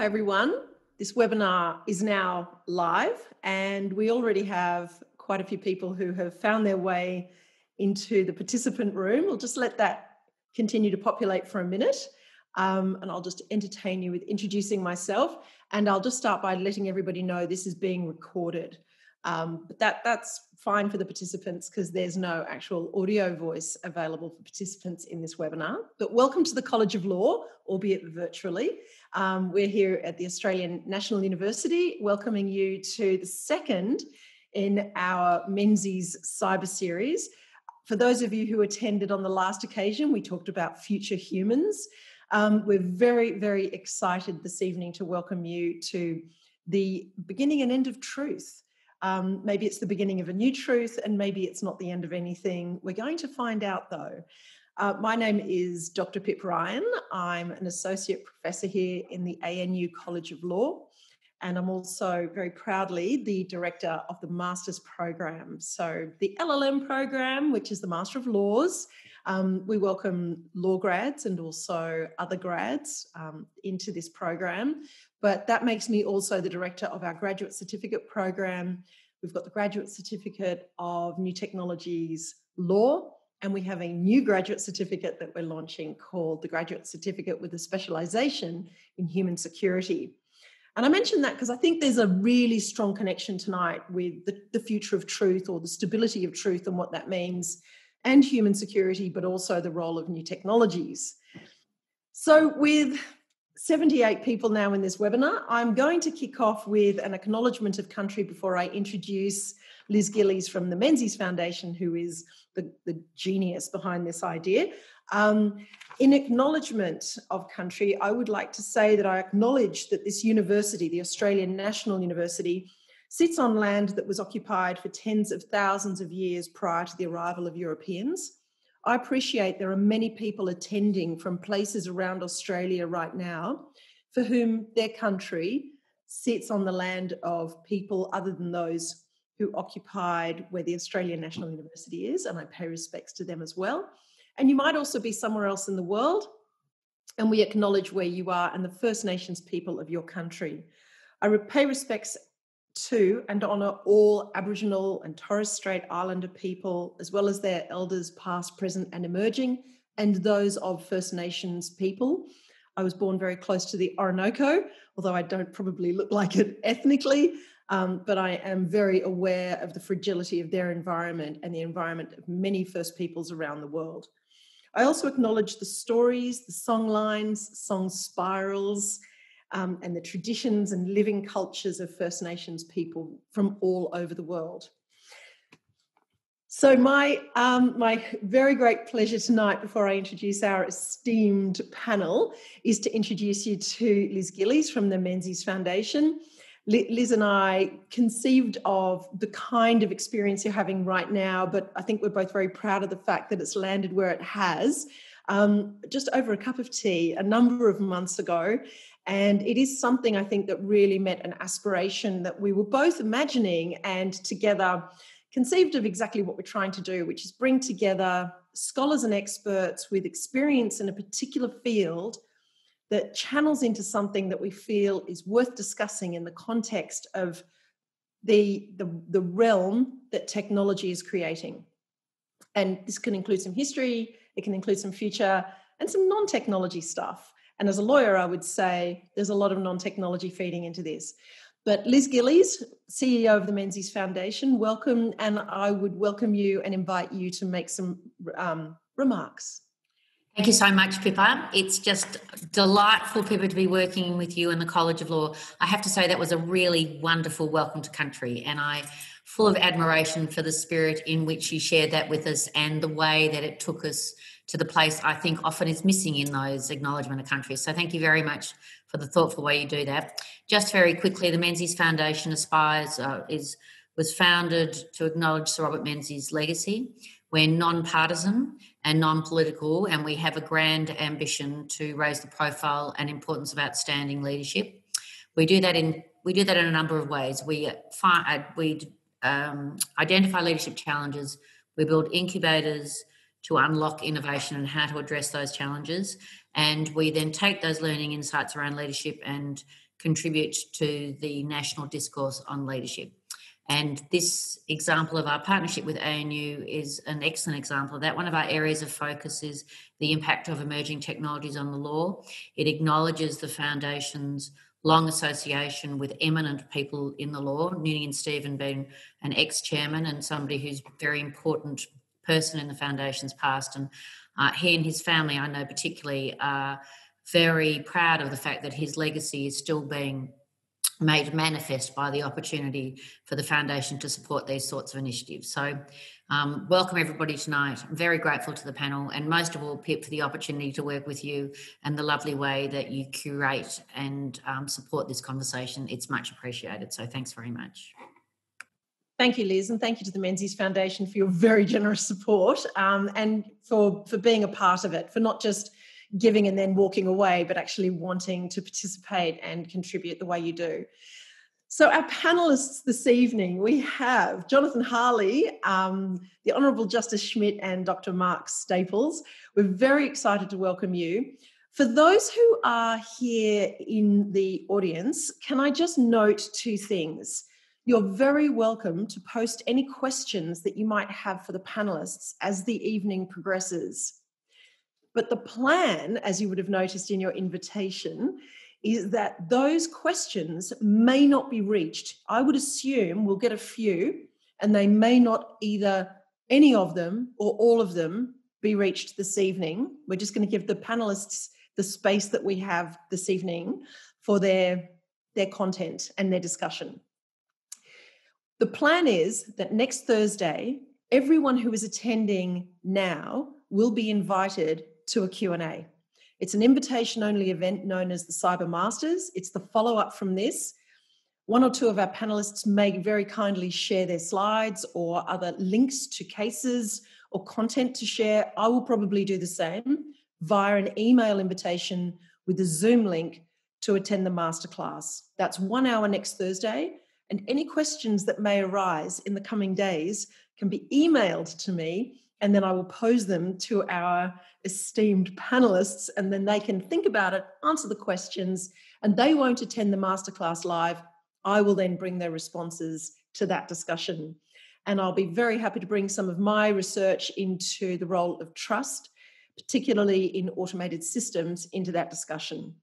Hi, everyone. This webinar is now live, and we already have quite a few people who have found their way into the participant room. We'll just let that continue to populate for a minute, um, and I'll just entertain you with introducing myself. And I'll just start by letting everybody know this is being recorded. Um, but that that's fine for the participants because there's no actual audio voice available for participants in this webinar. But welcome to the College of Law, albeit virtually. Um, we're here at the Australian National University, welcoming you to the second in our Menzies Cyber Series. For those of you who attended on the last occasion, we talked about future humans. Um, we're very, very excited this evening to welcome you to the beginning and end of truth. Um, maybe it's the beginning of a new truth, and maybe it's not the end of anything. We're going to find out though. Uh, my name is Dr. Pip Ryan. I'm an associate professor here in the ANU College of Law, and I'm also very proudly the director of the master's program. So, the LLM program, which is the Master of Laws, um, we welcome law grads and also other grads um, into this program. But that makes me also the director of our graduate certificate program. We've got the graduate certificate of new technologies law, and we have a new graduate certificate that we're launching called the graduate certificate with a specialization in human security. And I mention that because I think there's a really strong connection tonight with the, the future of truth or the stability of truth and what that means, and human security, but also the role of new technologies. So, with 78 people now in this webinar. I'm going to kick off with an acknowledgement of country before I introduce Liz Gillies from the Menzies Foundation, who is the, the genius behind this idea. Um, in acknowledgement of country, I would like to say that I acknowledge that this university, the Australian National University, sits on land that was occupied for tens of thousands of years prior to the arrival of Europeans. I appreciate there are many people attending from places around Australia right now for whom their country sits on the land of people other than those who occupied where the Australian National University is, and I pay respects to them as well. And you might also be somewhere else in the world, and we acknowledge where you are and the First Nations people of your country. I pay respects to and honour all Aboriginal and Torres Strait Islander people, as well as their elders, past, present, and emerging, and those of First Nations people. I was born very close to the Orinoco, although I don't probably look like it ethnically, um, but I am very aware of the fragility of their environment and the environment of many First peoples around the world. I also acknowledge the stories, the song lines, song spirals, um, and the traditions and living cultures of First Nations people from all over the world. So, my, um, my very great pleasure tonight, before I introduce our esteemed panel, is to introduce you to Liz Gillies from the Menzies Foundation. Liz and I conceived of the kind of experience you're having right now, but I think we're both very proud of the fact that it's landed where it has. Um, just over a cup of tea a number of months ago. And it is something I think that really met an aspiration that we were both imagining and together conceived of exactly what we're trying to do, which is bring together scholars and experts with experience in a particular field that channels into something that we feel is worth discussing in the context of the, the, the realm that technology is creating. And this can include some history, it can include some future, and some non technology stuff. And as a lawyer, I would say there's a lot of non technology feeding into this. But Liz Gillies, CEO of the Menzies Foundation, welcome. And I would welcome you and invite you to make some um, remarks. Thank you so much, Pippa. It's just delightful, Pippa, to be working with you in the College of Law. I have to say that was a really wonderful welcome to country, and I full of admiration for the spirit in which you shared that with us and the way that it took us to the place I think often is missing in those acknowledgement of countries. So thank you very much for the thoughtful way you do that. Just very quickly, the Menzies Foundation aspires uh, is was founded to acknowledge Sir Robert Menzies' legacy. We're non-partisan and non-political, and we have a grand ambition to raise the profile and importance of outstanding leadership. We do that in we do that in a number of ways. We find, uh, we um, identify leadership challenges. We build incubators to unlock innovation and how to address those challenges. And we then take those learning insights around leadership and contribute to the national discourse on leadership. And this example of our partnership with ANU is an excellent example of that. One of our areas of focus is the impact of emerging technologies on the law. It acknowledges the Foundation's long association with eminent people in the law, Ninian Stephen being an ex chairman and somebody who's very important person in the Foundation's past. And uh, he and his family, I know particularly, are very proud of the fact that his legacy is still being made manifest by the opportunity for the foundation to support these sorts of initiatives. So, um, welcome everybody tonight. I'm very grateful to the panel, and most of all, Pip, for the opportunity to work with you and the lovely way that you curate and um, support this conversation. It's much appreciated. So, thanks very much. Thank you, Liz, and thank you to the Menzies Foundation for your very generous support um, and for for being a part of it, for not just giving and then walking away, but actually wanting to participate and contribute the way you do. So, our panelists this evening, we have Jonathan Harley, um, the Honourable Justice Schmidt, and Dr. Mark Staples. We're very excited to welcome you. For those who are here in the audience, can I just note two things? You're very welcome to post any questions that you might have for the panelists as the evening progresses. But the plan, as you would have noticed in your invitation, is that those questions may not be reached. I would assume we'll get a few, and they may not either any of them or all of them be reached this evening. We're just going to give the panelists the space that we have this evening for their, their content and their discussion. The plan is that next Thursday, everyone who is attending now will be invited to a Q&A. It's an invitation only event known as the Cyber Masters. It's the follow up from this. One or two of our panelists may very kindly share their slides or other links to cases or content to share. I will probably do the same via an email invitation with a Zoom link to attend the masterclass. That's one hour next Thursday. And any questions that may arise in the coming days can be emailed to me and then I will pose them to our esteemed panelists, and then they can think about it, answer the questions, and they won't attend the masterclass live. I will then bring their responses to that discussion. And I'll be very happy to bring some of my research into the role of trust, particularly in automated systems, into that discussion.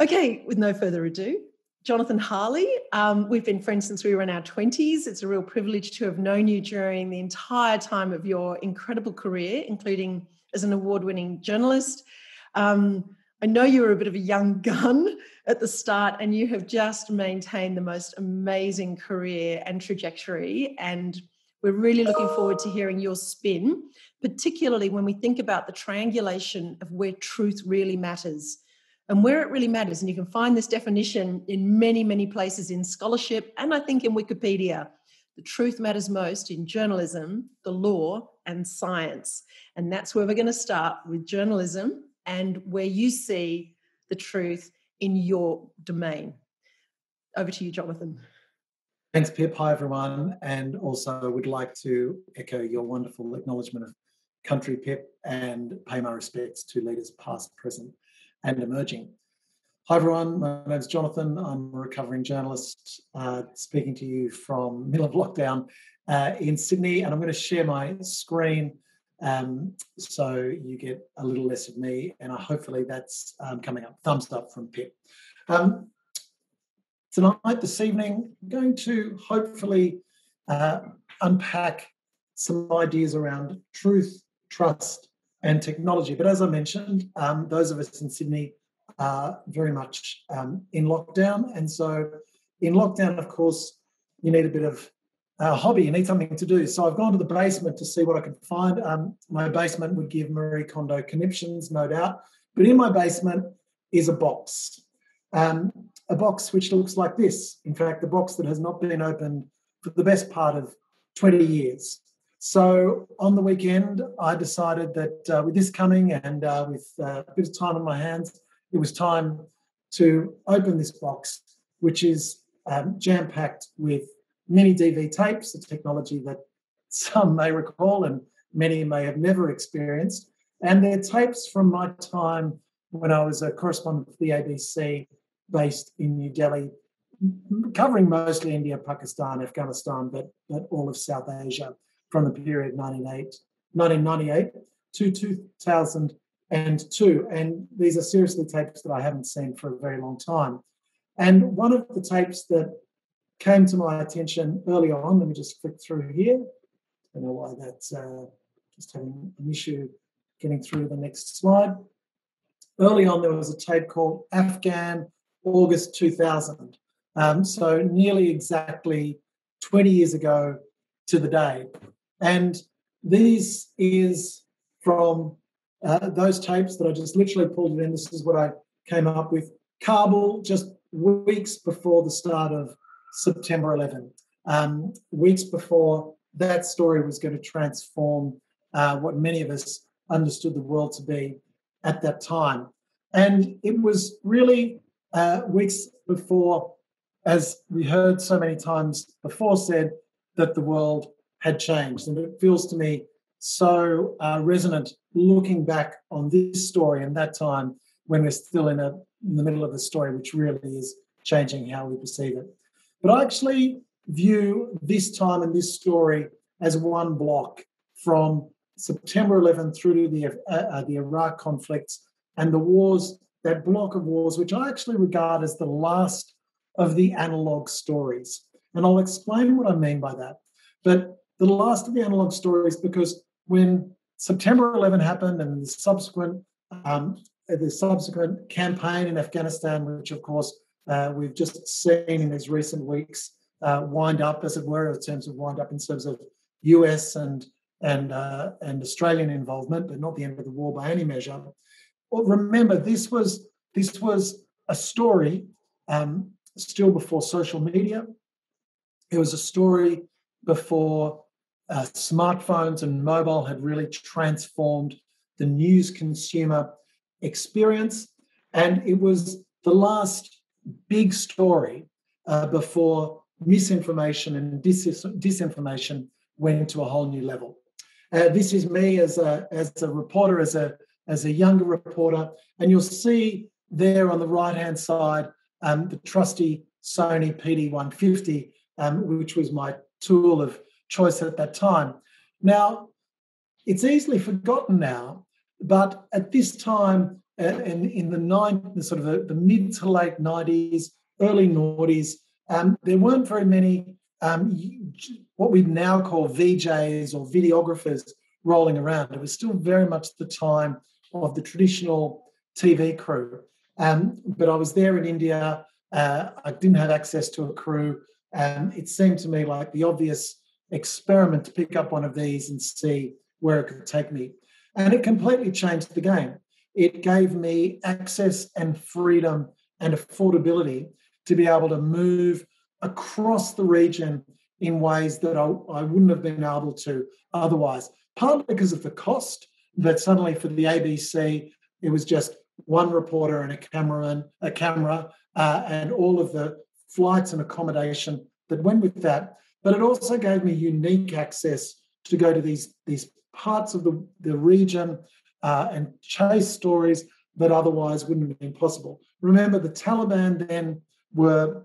Okay, with no further ado, Jonathan Harley. Um, we've been friends since we were in our 20s. It's a real privilege to have known you during the entire time of your incredible career, including as an award winning journalist. Um, I know you were a bit of a young gun at the start, and you have just maintained the most amazing career and trajectory. And we're really looking forward to hearing your spin, particularly when we think about the triangulation of where truth really matters and where it really matters. And you can find this definition in many, many places in scholarship and I think in Wikipedia. The truth matters most in journalism, the law, and science. And that's where we're going to start with journalism and where you see the truth in your domain. Over to you, Jonathan. Thanks, Pip. Hi, everyone. And also would like to echo your wonderful acknowledgement of country, Pip, and pay my respects to leaders past, present, and emerging. Hi everyone, my name is Jonathan. I'm a recovering journalist uh, speaking to you from middle of lockdown uh, in Sydney, and I'm going to share my screen um, so you get a little less of me, and uh, hopefully that's um, coming up. Thumbs up from Pip. Um, tonight, this evening, I'm going to hopefully uh, unpack some ideas around truth, trust, and technology. But as I mentioned, um, those of us in Sydney are very much um, in lockdown. And so, in lockdown, of course, you need a bit of a hobby, you need something to do. So, I've gone to the basement to see what I could find. Um, my basement would give Marie Kondo conniptions, no doubt. But in my basement is a box, um, a box which looks like this. In fact, the box that has not been opened for the best part of 20 years. So on the weekend, I decided that uh, with this coming and uh, with uh, a bit of time on my hands, it was time to open this box, which is um, jam packed with mini DV tapes, a technology that some may recall and many may have never experienced. And they're tapes from my time when I was a correspondent for the ABC based in New Delhi, covering mostly India, Pakistan, Afghanistan, but, but all of South Asia from the period 1998 to 2002. And these are seriously tapes that I haven't seen for a very long time. And one of the tapes that came to my attention early on, let me just flick through here. I don't know why that's uh, just having an issue getting through the next slide. Early on, there was a tape called Afghan August 2000. Um, so nearly exactly 20 years ago to the day. And this is from uh, those tapes that I just literally pulled it in. This is what I came up with. Kabul, just weeks before the start of September 11, um, weeks before that story was going to transform uh, what many of us understood the world to be at that time. And it was really uh, weeks before, as we heard so many times before said, that the world had changed. And it feels to me so uh, resonant looking back on this story and that time when we're still in, a, in the middle of a story which really is changing how we perceive it. But I actually view this time and this story as one block from September 11 through to the, uh, uh, the Iraq conflicts and the wars, that block of wars, which I actually regard as the last of the analog stories. And I'll explain what I mean by that. But the last of the analog stories, because when September 11 happened and the subsequent um, the subsequent campaign in Afghanistan, which of course uh, we've just seen in these recent weeks uh, wind up, as it were, in terms of wind up in terms of US and and uh, and Australian involvement, but not the end of the war by any measure. Well, remember, this was this was a story um, still before social media. It was a story before uh, smartphones and mobile had really transformed the news consumer experience, and it was the last big story uh, before misinformation and dis- disinformation went to a whole new level. Uh, this is me as a as a reporter, as a as a younger reporter, and you'll see there on the right hand side um, the trusty Sony PD150, um, which was my tool of choice at that time. Now, it's easily forgotten now, but at this time, uh, in, the nine, sort of the, the, mid to late 90s, early noughties, um, there weren't very many um, what we now call VJs or videographers rolling around. It was still very much the time of the traditional TV crew. Um, but I was there in India. Uh, I didn't have access to a crew. And it seemed to me like the obvious experiment to pick up one of these and see where it could take me. And it completely changed the game. It gave me access and freedom and affordability to be able to move across the region in ways that I, I wouldn't have been able to otherwise. Partly because of the cost, that suddenly for the ABC, it was just one reporter and a cameraman, a camera, uh, and all of the flights and accommodation that went with that. But it also gave me unique access to go to these, these parts of the, the region uh, and chase stories that otherwise wouldn't have been possible. Remember, the Taliban then were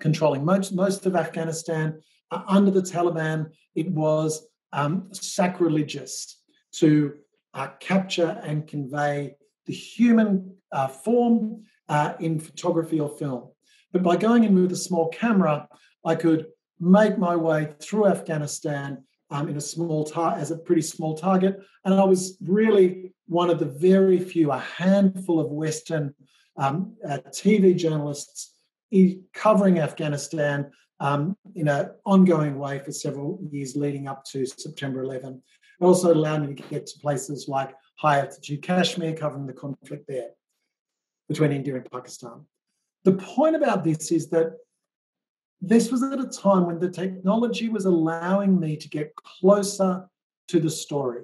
controlling most, most of Afghanistan. Uh, under the Taliban, it was um, sacrilegious to uh, capture and convey the human uh, form uh, in photography or film. But by going in with a small camera, I could make my way through Afghanistan um, in a small tar- as a pretty small target, and I was really one of the very few, a handful of Western um, uh, TV journalists covering Afghanistan um, in an ongoing way for several years leading up to September 11. It also allowed me to get to places like high altitude Kashmir, covering the conflict there between India and Pakistan. The point about this is that this was at a time when the technology was allowing me to get closer to the story.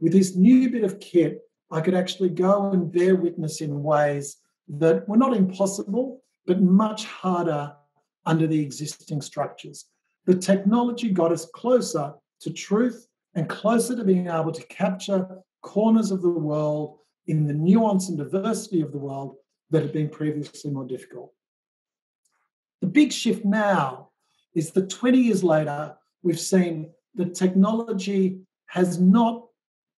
With this new bit of kit, I could actually go and bear witness in ways that were not impossible, but much harder under the existing structures. The technology got us closer to truth and closer to being able to capture corners of the world in the nuance and diversity of the world that had been previously more difficult. The big shift now is that 20 years later, we've seen that technology has not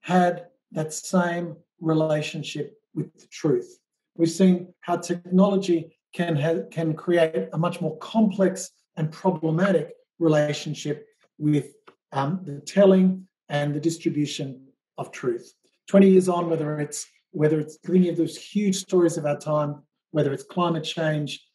had that same relationship with the truth. We've seen how technology can, have, can create a much more complex and problematic relationship with um, the telling and the distribution of truth. 20 years on, whether it's whether it's any of those huge stories of our time, whether it's climate change,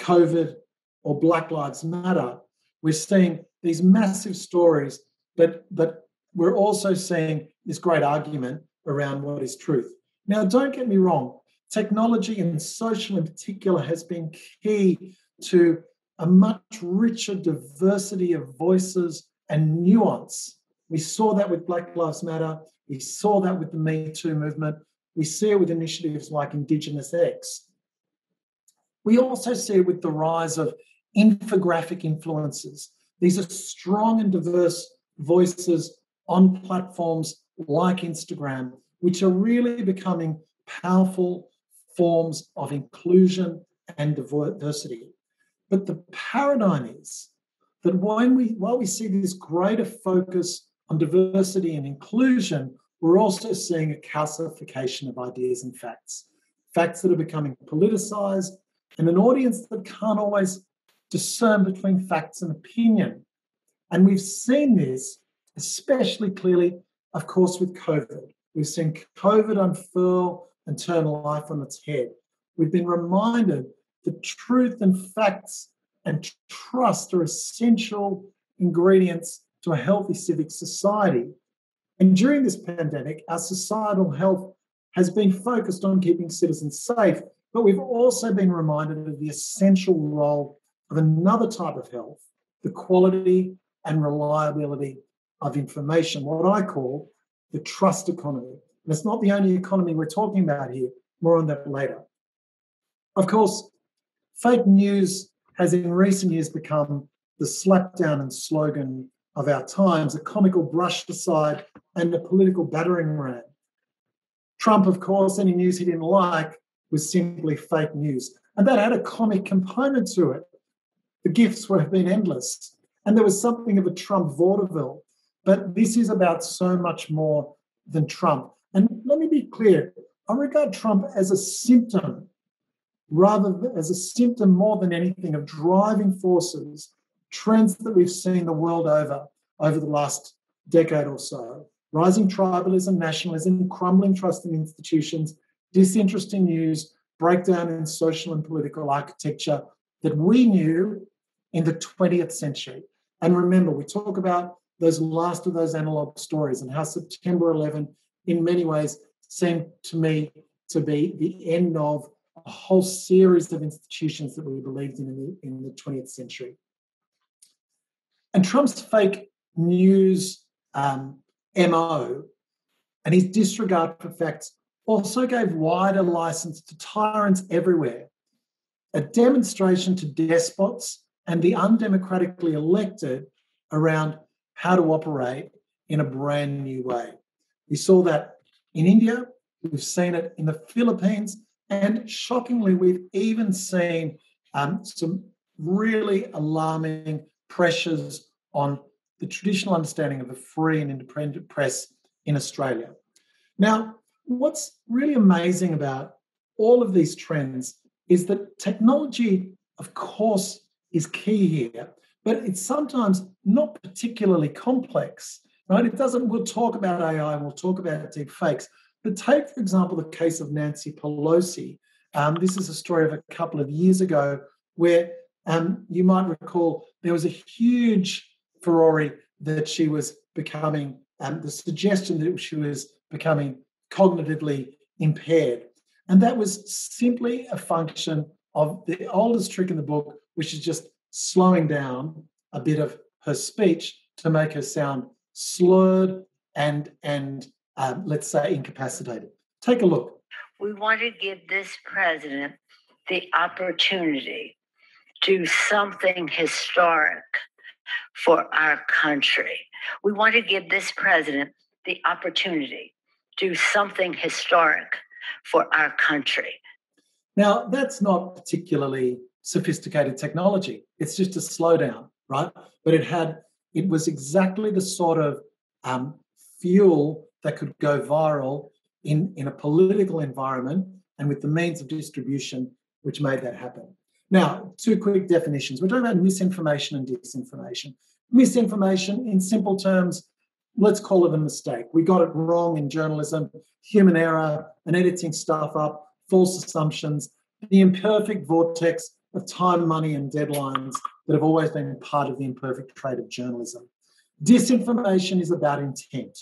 COVID, or Black Lives Matter, we're seeing these massive stories, but but we're also seeing this great argument around what is truth. Now, don't get me wrong, technology and social in particular has been key to a much richer diversity of voices and nuance. We saw that with Black Lives Matter. We saw that with the Me Too movement. We see it with initiatives like Indigenous X. We also see it with the rise of infographic influencers. These are strong and diverse voices on platforms like Instagram, which are really becoming powerful forms of inclusion and diversity. But the paradigm is that when we, while we see this greater focus on diversity and inclusion, we're also seeing a calcification of ideas and facts, facts that are becoming politicized, and an audience that can't always discern between facts and opinion. And we've seen this especially clearly, of course, with COVID. We've seen COVID unfurl and turn life on its head. We've been reminded that truth and facts and trust are essential ingredients to a healthy civic society. And during this pandemic, our societal health has been focused on keeping citizens safe, but we've also been reminded of the essential role of another type of health, the quality and reliability of information, what I call the trust economy. And it's not the only economy we're talking about here, more on that later. Of course, fake news has in recent years become the slapdown and slogan of our times, a comical brush aside and a political battering ram. Trump, of course, any news he didn't like was simply fake news. And that had a comic component to it. The gifts would have been endless. And there was something of a Trump vaudeville. But this is about so much more than Trump. And let me be clear I regard Trump as a symptom, rather than as a symptom more than anything of driving forces, trends that we've seen the world over over the last decade or so. Rising tribalism, nationalism, crumbling trust in institutions, disinterest in news, breakdown in social and political architecture that we knew in the 20th century. And remember, we talk about those last of those analog stories and how September 11, in many ways, seemed to me to be the end of a whole series of institutions that we believed in in the, in the 20th century. And Trump's fake news um, MO and his disregard for facts also gave wider license to tyrants everywhere, a demonstration to despots and the undemocratically elected around how to operate in a brand new way. We saw that in India, we've seen it in the Philippines, and shockingly, we've even seen um, some really alarming pressures on the traditional understanding of a free and independent press in Australia. Now, what's really amazing about all of these trends is that technology, of course, is key here, but it's sometimes not particularly complex, right? It doesn't, we'll talk about AI and we'll talk about deep fakes, but take, for example, the case of Nancy Pelosi. Um, this is a story of a couple of years ago where um, you might recall there was a huge Ferrari that she was becoming, um, the suggestion that she was becoming cognitively impaired. And that was simply a function of the oldest trick in the book, which is just slowing down a bit of her speech to make her sound slurred and and um, let's say incapacitated. Take a look. We want to give this president the opportunity to do something historic for our country. We want to give this president the opportunity do something historic for our country. Now, that's not particularly sophisticated technology. It's just a slowdown, right? But it had, it was exactly the sort of um, fuel that could go viral in, in a political environment and with the means of distribution which made that happen. Now, two quick definitions. We're talking about misinformation and disinformation. Misinformation, in simple terms, let's call it a mistake. We got it wrong in journalism, human error, and editing stuff up, false assumptions, the imperfect vortex of time, money, and deadlines that have always been part of the imperfect trade of journalism. Disinformation is about intent.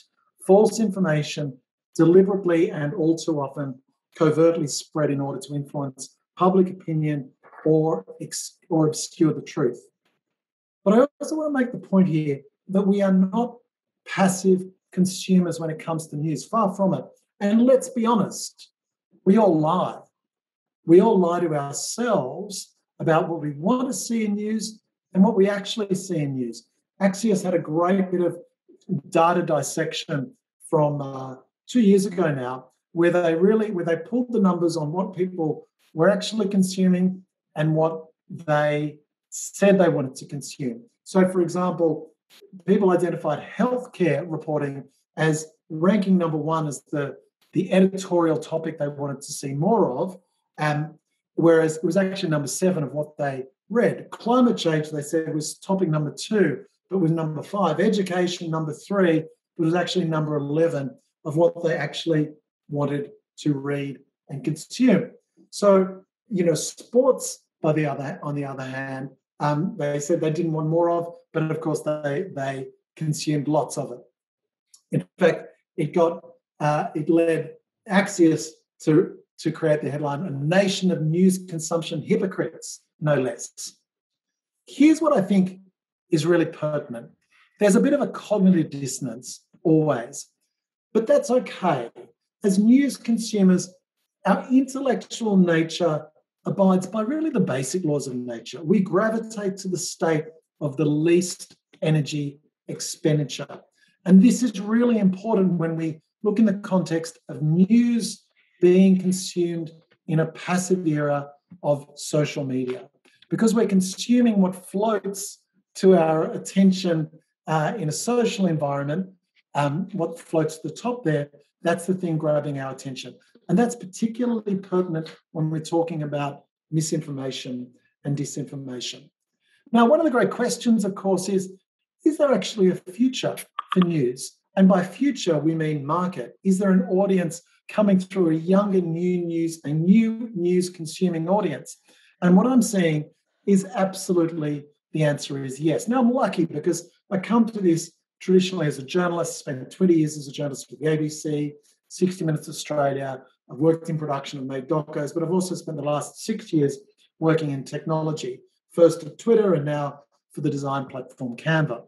False information, deliberately and all too often covertly spread in order to influence public opinion or, ex- or obscure the truth. But I also want to make the point here that we are not passive consumers when it comes to news, far from it. And let's be honest, we all lie. We all lie to ourselves about what we want to see in news and what we actually see in news. Axios had a great bit of data dissection from uh, two years ago now, where they really where they pulled the numbers on what people were actually consuming and what they said they wanted to consume. So, for example, people identified healthcare reporting as ranking number one as the, the editorial topic they wanted to see more of, um, whereas it was actually number seven of what they read. Climate change, they said, was topic number two, but was number five. Education, number three, was actually number 11 of what they actually wanted to read and consume. So, you know, sports, by the other, on the other hand, um, they said they didn't want more of, but of course they they consumed lots of it. In fact, it got uh, it led Axios to to create the headline "A Nation of News Consumption Hypocrites," no less. Here's what I think is really pertinent. There's a bit of a cognitive dissonance always, but that's okay. As news consumers, our intellectual nature abides by really the basic laws of nature. We gravitate to the state of the least energy expenditure. And this is really important when we look in the context of news being consumed in a passive era of social media, because we're consuming what floats to our attention uh, in a social environment, um, what floats to the top there, that's the thing grabbing our attention. And that's particularly pertinent when we're talking about misinformation and disinformation. Now, one of the great questions, of course, is is there actually a future for news? And by future, we mean market. Is there an audience coming through a younger new news, a new news consuming audience? And what I'm seeing is absolutely the answer is yes. Now, I'm lucky because I come to this traditionally as a journalist, spent 20 years as a journalist with the ABC, 60 Minutes Australia. I've worked in production and made docos, but I've also spent the last six years working in technology, first at Twitter and now for the design platform Canva.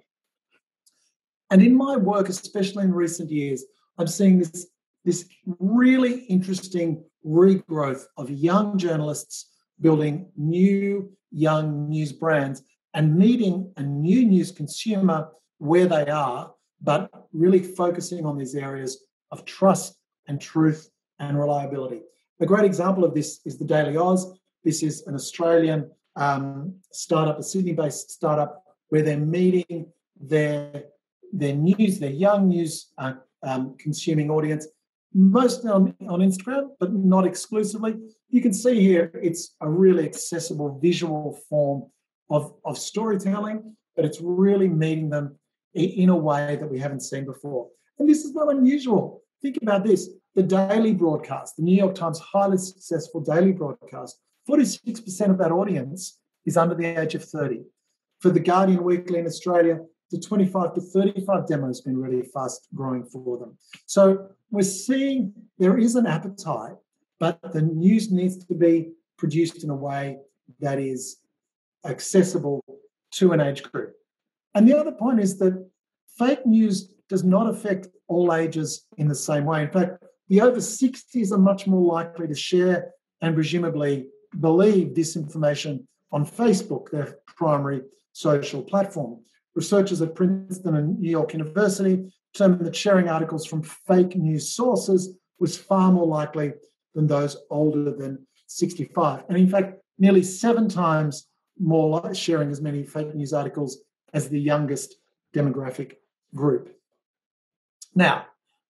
And in my work, especially in recent years, I'm seeing this, this really interesting regrowth of young journalists building new young news brands and meeting a new news consumer where they are, but really focusing on these areas of trust and truth and reliability. A great example of this is the Daily Aus. This is an Australian um, startup, a Sydney based startup, where they're meeting their, their news, their young news uh, um, consuming audience, mostly on, on Instagram, but not exclusively. You can see here it's a really accessible visual form of, of storytelling, but it's really meeting them in a way that we haven't seen before. And this is not unusual. Think about this the daily broadcast, the New York Times highly successful daily broadcast, 46% of that audience is under the age of 30. For the Guardian Weekly in Australia, the 25 to 35 demo has been really fast growing for them. So we're seeing there is an appetite, but the news needs to be produced in a way that is accessible to an age group. And the other point is that fake news does not affect all ages in the same way. In fact, the over 60s are much more likely to share and presumably believe disinformation on Facebook, their primary social platform. Researchers at Princeton and New York University determined that sharing articles from fake news sources was far more likely than those older than 65. And in fact, nearly seven times more sharing as many fake news articles as the youngest demographic group. Now,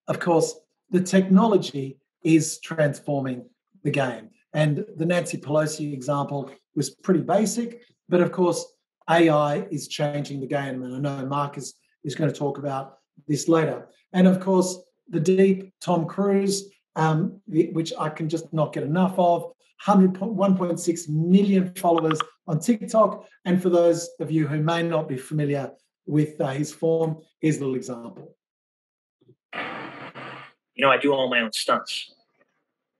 of course, the technology is transforming the game. And the Nancy Pelosi example was pretty basic, but of course, AI is changing the game. And I know Mark is, is going to talk about this later. And of course, the deep Tom Cruise, um, which I can just not get enough of, 1.6 million followers on TikTok. And for those of you who may not be familiar with uh, his form, here's a little example. You know, I do all my own stunts,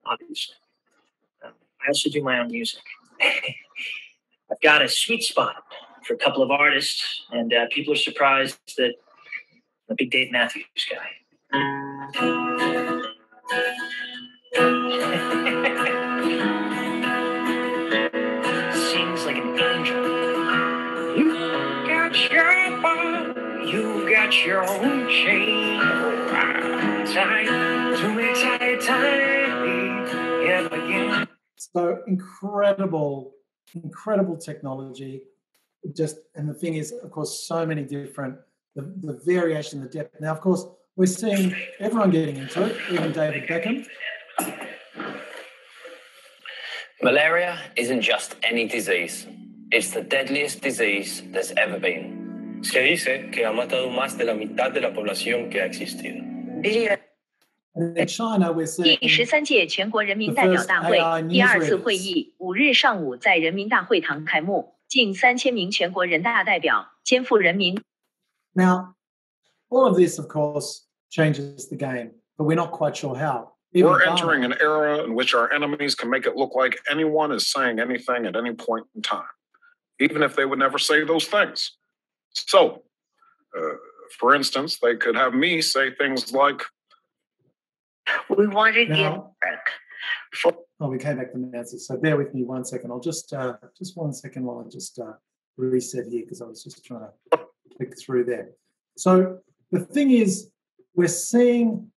obviously. I also do my own music. I've got a sweet spot for a couple of artists, and uh, people are surprised that I'm a big Dave Matthews guy. Sings like an angel. You got your ball, you got your own chain. Tight, too tight, tight, yeah. So incredible, incredible technology. Just and the thing is, of course, so many different the, the variation, the depth. Now, of course, we're seeing everyone getting into it, even David Beckham. Malaria isn't just any disease. It's the deadliest disease there's ever been. Se dice que ha matado más de la mitad de la población que ha existido. 第十三届全国人民代表大会第二次会议五日上午在人民大会堂开幕，近三千名全国人大代表肩负人民。 Now, all of this, of course, changes the game, but we're not quite sure how. Even We're Ghana- entering an era in which our enemies can make it look like anyone is saying anything at any point in time, even if they would never say those things. So, uh, for instance, they could have me say things like, we wanted to Now- work for Oh, we came back to Nancy. So bear with me one second. I'll just uh, just one second while I just uh, reset here because I was just trying to click through there. So the thing is, we're seeing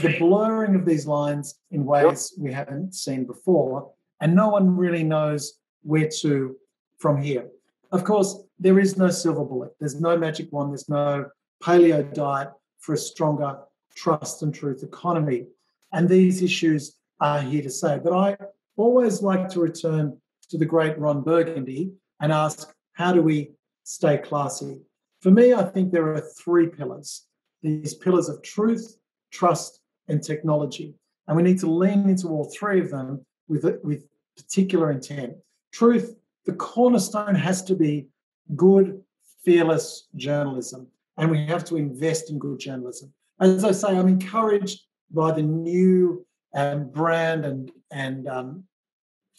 the blurring of these lines in ways we haven't seen before, and no one really knows where to from here. Of course, there is no silver bullet. There's no magic wand. There's no paleo diet for a stronger trust and truth economy. And these issues are here to stay. But I always like to return to the great Ron Burgundy and ask, how do we stay classy? For me, I think there are three pillars these pillars of truth, trust, and technology. And we need to lean into all three of them with, with particular intent. Truth, the cornerstone has to be good, fearless journalism. And we have to invest in good journalism. As I say, I'm encouraged by the new um, brand and, and um,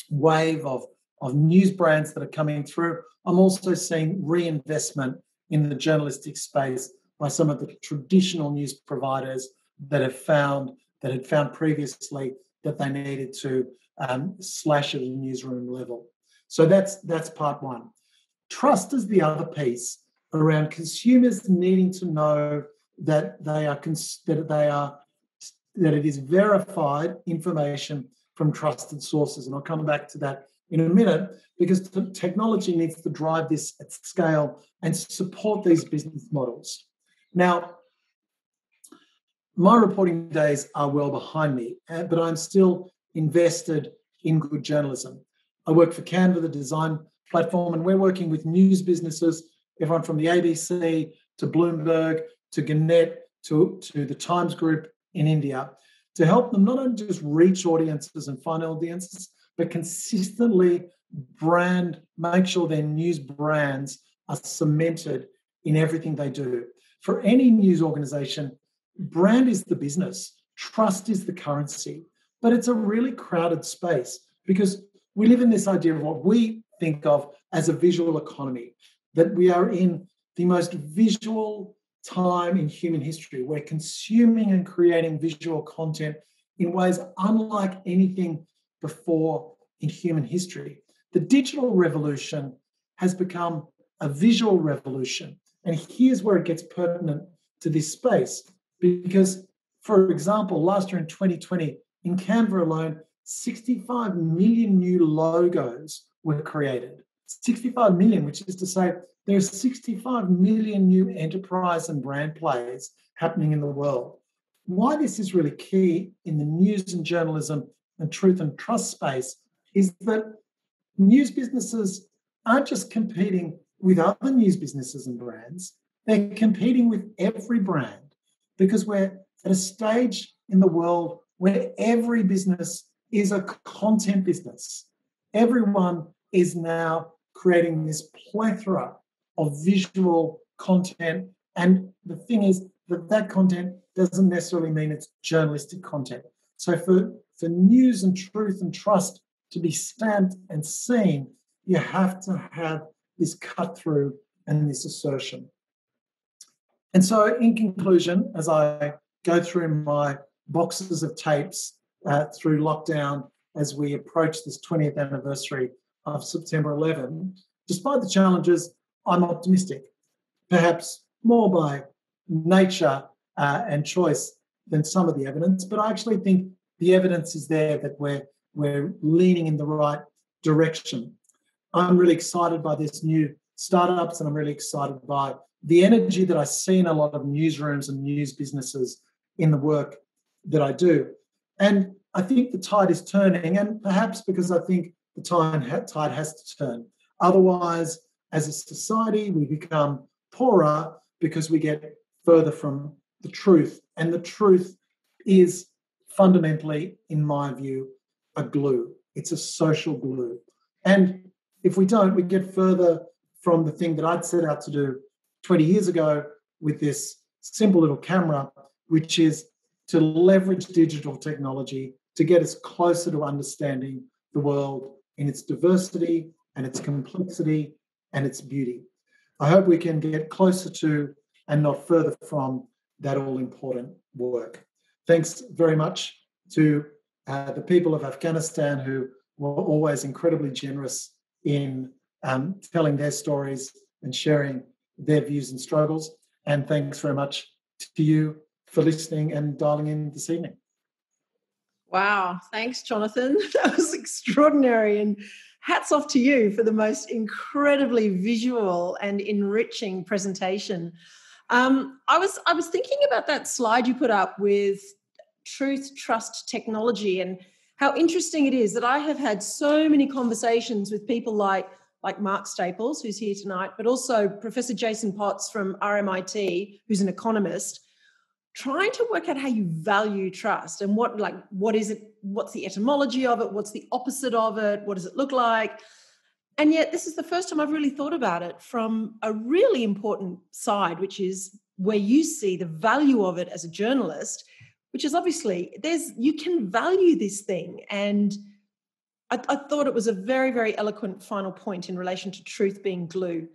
wave of, of news brands that are coming through. I'm also seeing reinvestment in the journalistic space by some of the traditional news providers that have found that had found previously that they needed to um, slash at a newsroom level. So that's that's part one. Trust is the other piece around consumers needing to know that they are cons- that they are that it is verified information from trusted sources, and I'll come back to that in a minute because technology needs to drive this at scale and support these business models. Now, my reporting days are well behind me, uh, but I'm still invested in good journalism. I work for Canva, the design platform, and we're working with news businesses, everyone from the ABC to Bloomberg to Gannett to, to the Times Group in India, to help them not only just reach audiences and find audiences, but consistently brand, make sure their news brands are cemented in everything they do. For any news organization, brand is the business, trust is the currency, but it's a really crowded space because we live in this idea of what we think of as a visual economy, that we are in the most visual time in human history. We're consuming and creating visual content in ways unlike anything before in human history. The digital revolution has become a visual revolution. And here's where it gets pertinent to this space. Because, for example, last year in 2020, in Canva alone, 65 million new logos were created. 65 million, which is to say there's 65 million new enterprise and brand plays happening in the world. Why this is really key in the news and journalism and truth and trust space is that news businesses aren't just competing with other news businesses and brands, they're competing with every brand because we're at a stage in the world where every business is a content business. Everyone is now creating this plethora of visual content. And the thing is that that content doesn't necessarily mean it's journalistic content. So for, for news and truth and trust to be stamped and seen, you have to have this cut through and this assertion. And so, in conclusion, as I go through my boxes of tapes uh, through lockdown as we approach this 20th anniversary of September 11, despite the challenges, I'm optimistic, perhaps more by nature uh, and choice than some of the evidence. But I actually think the evidence is there that we're we're leaning in the right direction. I'm really excited by this new startups, and I'm really excited by the energy that I see in a lot of newsrooms and news businesses in the work that I do. And I think the tide is turning, and perhaps because I think the tide, tide has to turn. Otherwise, as a society, we become poorer because we get further from the truth. And the truth is fundamentally, in my view, a glue. It's a social glue. And if we don't, we get further from the thing that I'd set out to do 20 years ago with this simple little camera, which is to leverage digital technology to get us closer to understanding the world in its diversity and its complexity and its beauty. I hope we can get closer to and not further from that all important work. Thanks very much to uh, the people of Afghanistan who were always incredibly generous in um, telling their stories and sharing their views and struggles. And thanks very much to you for listening and dialing in this evening. Wow. Thanks, Jonathan. That was extraordinary. And hats off to you for the most incredibly visual and enriching presentation. Um, I was I was thinking about that slide you put up with truth, trust, technology, and how interesting it is that I have had so many conversations with people like like Mark Staples, who's here tonight, but also Professor Jason Potts from RMIT, who's an economist, trying to work out how you value trust and what like what is it what's the etymology of it? What's the opposite of it? What does it look like? And yet this is the first time i've really thought about it from a really important side which is where you see the value of it as a journalist which is obviously there's you can value this thing. And I, I thought it was a very very eloquent final point in relation to truth being glue.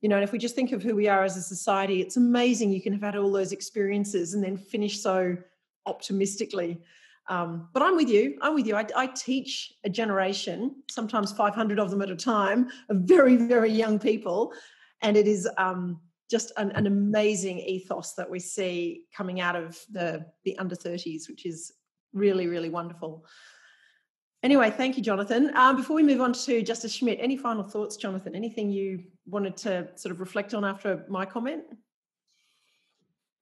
You know and if we just think of who we are as a society it's amazing you can have had all those experiences and then finish so optimistically um, but i'm with you i'm with you I, I, teach a generation sometimes 500 of them at a time of very very young people and it is um, just an, an, amazing ethos that we see coming out of the the under 30s which is really really wonderful Anyway, thank you, Jonathan. Um, before we move on to Justice Schmidt, any final thoughts, Jonathan? Anything you wanted to sort of reflect on after my comment?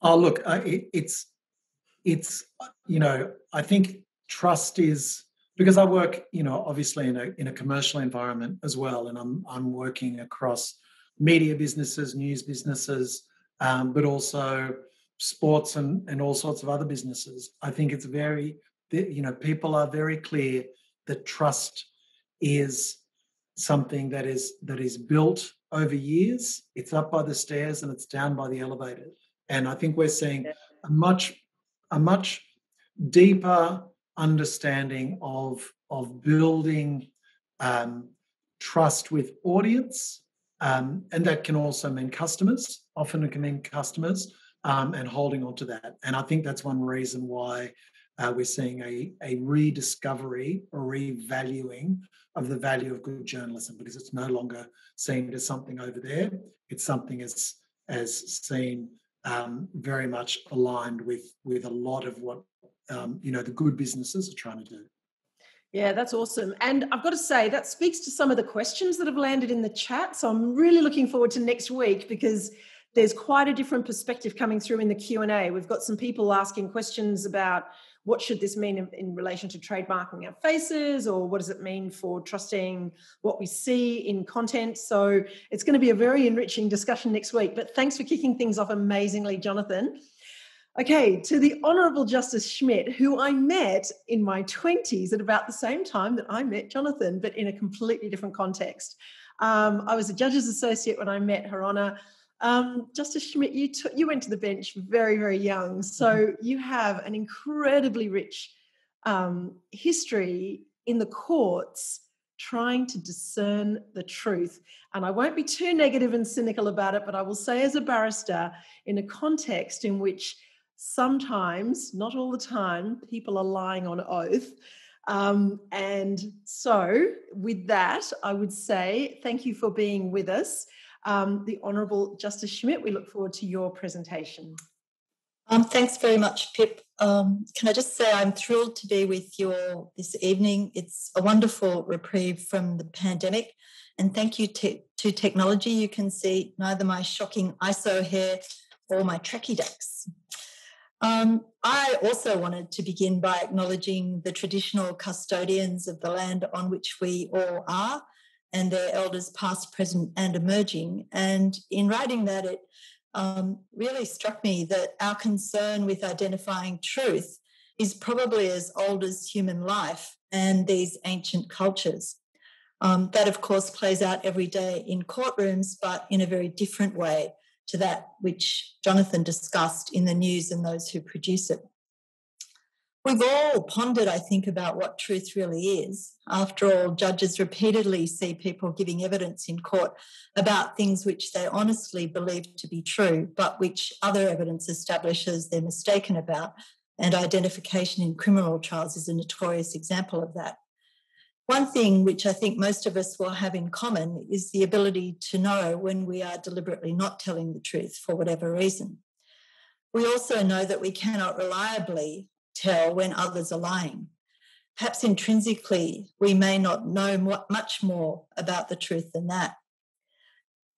Oh, look, uh, it, it's it's you know I think trust is because I work you know obviously in a in a commercial environment as well, and I'm I'm working across media businesses, news businesses, um, but also sports and and all sorts of other businesses. I think it's very you know people are very clear that trust is something that is that is built over years. It's up by the stairs and it's down by the elevator. And I think we're seeing a much a much deeper understanding of of building um, trust with audience, um, and that can also mean customers. Often it can mean customers, um, and holding on to that. And I think that's one reason why uh, we're seeing a, a rediscovery or revaluing of the value of good journalism because it's no longer seen as something over there. It's something as as seen um, very much aligned with with a lot of what um, you know the good businesses are trying to do. Yeah, that's awesome. And I've got to say, that speaks to some of the questions that have landed in the chat. So I'm really looking forward to next week because there's quite a different perspective coming through in the Q&A. We've got some people asking questions about what should this mean in, in, relation to trademarking our faces or what does it mean for trusting what we see in content? So it's going to be a very enriching discussion next week but thanks for kicking things off amazingly jonathan. Okay to the honourable justice schmidt who i met in my 20s at about the same time that i met jonathan but in a completely different context. Um, i was a judge's associate when i met her honour um, Justice Schmidt, you you went to the bench very very young, so mm-hmm. you have an incredibly rich um, history in the courts trying to discern the truth. And I won't be too negative and cynical about it, but I will say, as a barrister, in a context in which sometimes, not all the time, people are lying on oath. Um, and so, with that, I would say thank you for being with us um, the Honourable Justice Schmidt. We look forward to your presentation. Um, thanks very much, Pip. Um, can I just say I'm thrilled to be with you all this evening. It's a wonderful reprieve from the pandemic. And thank you to, to technology. You can see neither my shocking ISO hair or my tracky ducks. Um, I also wanted to begin by acknowledging the traditional custodians of the land on which we all are and their elders, past, present, and emerging. And in writing that, it um, really struck me that our concern with identifying truth is probably as old as human life and these ancient cultures. Um, that, of course, plays out every day in courtrooms, but in a very different way to that which Jonathan discussed in the news and those who produce it. We've all pondered, I think, about what truth really is. After all, judges repeatedly see people giving evidence in court about things which they honestly believe to be true, but which other evidence establishes they're mistaken about. And identification in criminal trials is a notorious example of that. One thing which I think most of us will have in common is the ability to know when we are deliberately not telling the truth for whatever reason. We also know that we cannot reliably tell when others are lying. Perhaps intrinsically, we may not know much more about the truth than that.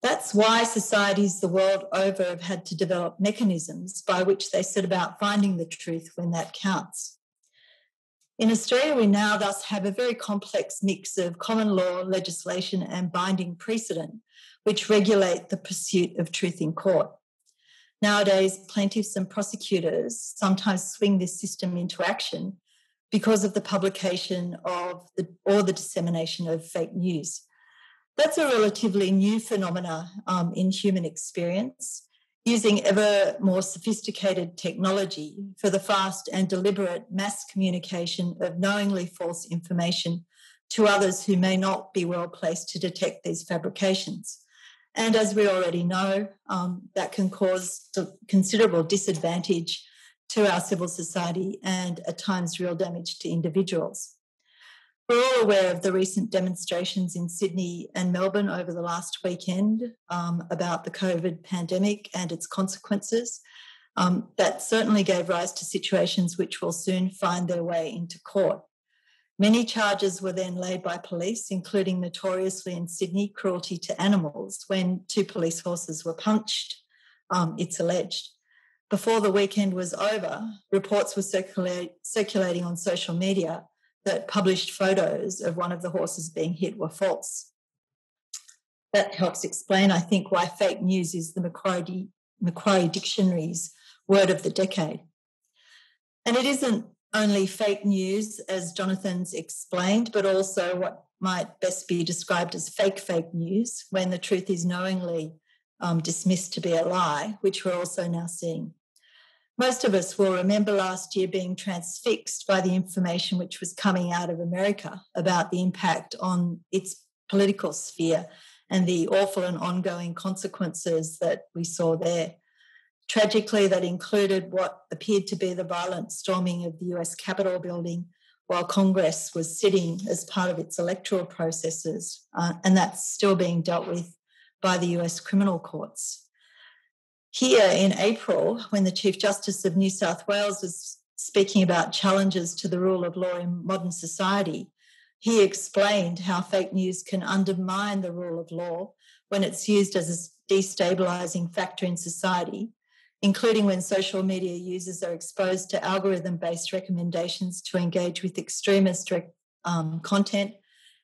That's why societies the world over have had to develop mechanisms by which they set about finding the truth when that counts. In Australia, we now thus have a very complex mix of common law, legislation, and binding precedent, which regulate the pursuit of truth in court. Nowadays, plaintiffs and prosecutors sometimes swing this system into action because of the publication of the, or the dissemination of fake news. That's a relatively new phenomena um, in human experience, using ever more sophisticated technology for the fast and deliberate mass communication of knowingly false information to others who may not be well placed to detect these fabrications. And as we already know, um, that can cause considerable disadvantage to our civil society and at times real damage to individuals. We're all aware of the recent demonstrations in Sydney and Melbourne over the last weekend um, about the COVID pandemic and its consequences. Um, that certainly gave rise to situations which will soon find their way into court. Many charges were then laid by police, including notoriously in Sydney cruelty to animals when two police horses were punched, um, it's alleged. Before the weekend was over, reports were circulating on social media that published photos of one of the horses being hit were false. That helps explain, I think, why fake news is the Macquarie, Macquarie Dictionary's word of the decade. And it isn't only fake news, as Jonathan's explained, but also what might best be described as fake fake news when the truth is knowingly um, dismissed to be a lie, which we're also now seeing. Most of us will remember last year being transfixed by the information which was coming out of America about the impact on its political sphere and the awful and ongoing consequences that we saw there. Tragically, that included what appeared to be the violent storming of the US Capitol building while Congress was sitting as part of its electoral processes, uh, and that's still being dealt with by the US criminal courts. Here in April, when the Chief Justice of New South Wales was speaking about challenges to the rule of law in modern society, He explained how fake news can undermine the rule of law when it's used as a destabilizing factor in society, including when social media users are exposed to algorithm based recommendations to engage with extremist um, content,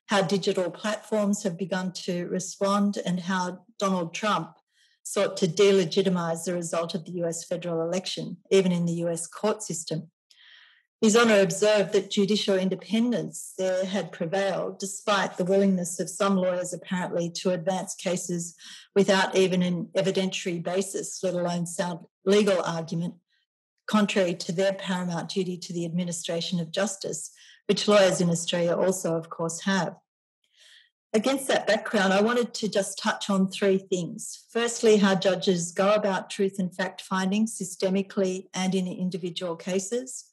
how digital platforms have begun to respond, and how Donald Trump sought to delegitimize the result of the US federal election, even in the US court system. His Honour observed that judicial independence there had prevailed, despite the willingness of some lawyers apparently to advance cases without even an evidentiary basis, let alone sound legal argument, contrary to their paramount duty to the administration of justice, which lawyers in Australia also, of course, have. Against that background, I wanted to just touch on three things. Firstly, how judges go about truth and fact finding systemically and in individual cases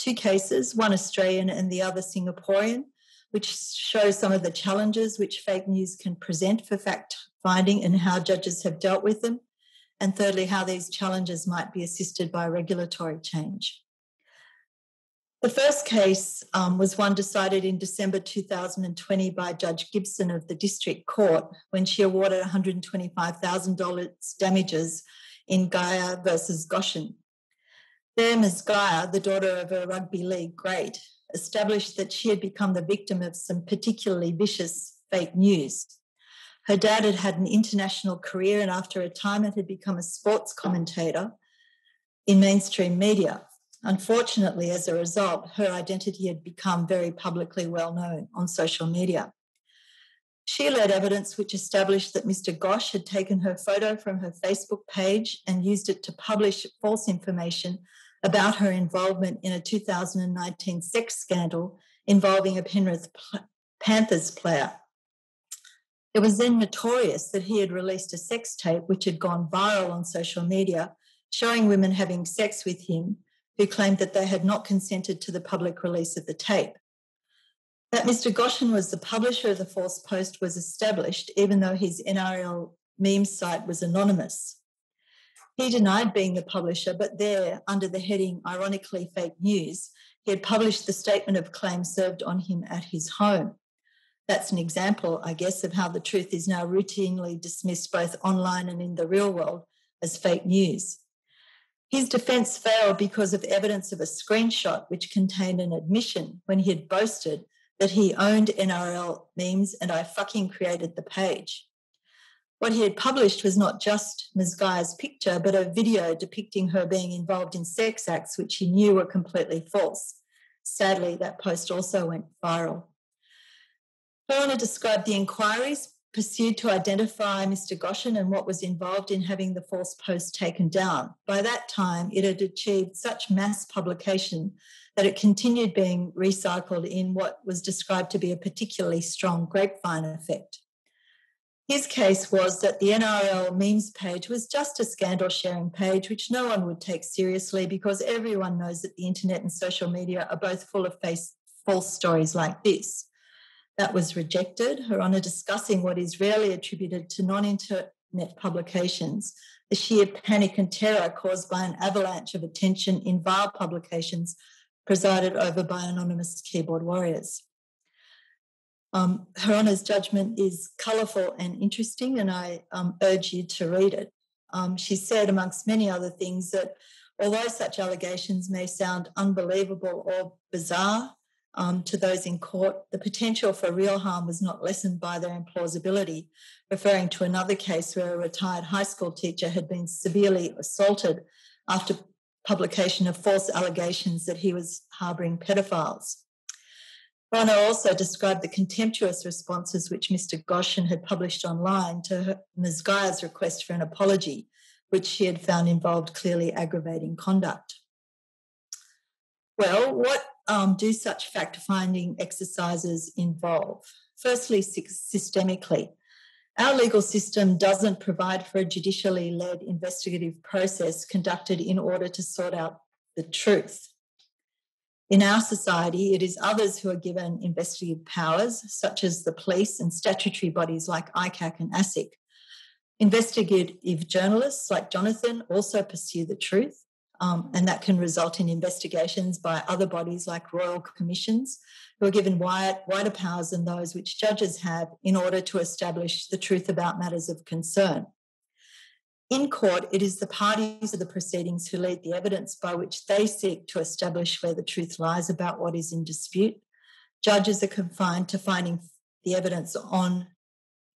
two cases, one Australian and the other Singaporean, which show some of the challenges which fake news can present for fact finding and how judges have dealt with them. And thirdly, how these challenges might be assisted by regulatory change. The first case um, was one decided in December 2020 by Judge Gibson of the District Court when she awarded $125,000 damages in Geyer versus Goshen. There, Ms. Geyer, the daughter of a rugby league great, established that she had become the victim of some particularly vicious fake news. Her dad had had an international career and after retirement had become a sports commentator in mainstream media. Unfortunately, as a result, her identity had become very publicly well known on social media. She led evidence which established that Mr. Gosh had taken her photo from her Facebook page and used it to publish false information about her involvement in a 2019 sex scandal involving a Penrith Panthers player. It was then notorious that he had released a sex tape which had gone viral on social media, showing women having sex with him who claimed that they had not consented to the public release of the tape. That Mr. Goshen was the publisher of the false post was established, even though his NRL meme site was anonymous. He denied being the publisher, but there, under the heading Ironically Fake News, he had published the statement of claim served on him at his home. That's an example, I guess, of how the truth is now routinely dismissed both online and in the real world as fake news. His defense failed because of evidence of a screenshot which contained an admission when he had boasted that he owned NRL memes and I fucking created the page. What he had published was not just Ms. Geyer's picture, but a video depicting her being involved in sex acts, which he knew were completely false. Sadly, that post also went viral. Her Honour described the inquiries pursued to identify Mr. Goshen and what was involved in having the false post taken down. By that time, it had achieved such mass publication that it continued being recycled in what was described to be a particularly strong grapevine effect. His case was that the NRL memes page was just a scandal sharing page, which no one would take seriously because everyone knows that the internet and social media are both full of face, false stories like this. That was rejected. Her Honour discussing what is rarely attributed to non internet publications, the sheer panic and terror caused by an avalanche of attention in vile publications presided over by anonymous keyboard warriors. Um, Her Honour's judgment is colourful and interesting, and I um, urge you to read it. Um, she said, amongst many other things, that although such allegations may sound unbelievable or bizarre um, to those in court, the potential for real harm was not lessened by their implausibility, referring to another case where a retired high school teacher had been severely assaulted after publication of false allegations that he was harbouring pedophiles. Rana also described the contemptuous responses which Mr. Goshen had published online to Ms. Geyer's request for an apology, which she had found involved clearly aggravating conduct. Well, what um, do such fact finding exercises involve? Firstly, systemically. Our legal system doesn't provide for a judicially led investigative process conducted in order to sort out the truth. In our society, it is others who are given investigative powers, such as the police and statutory bodies like ICAC and ASIC. Investigative journalists like Jonathan also pursue the truth. Um, and that can result in investigations by other bodies like royal commissions, who are given wide, wider powers than those which judges have in order to establish the truth about matters of concern. In court, it is the parties of the proceedings who lead the evidence by which they seek to establish where the truth lies about what is in dispute. Judges are confined to finding the evidence on,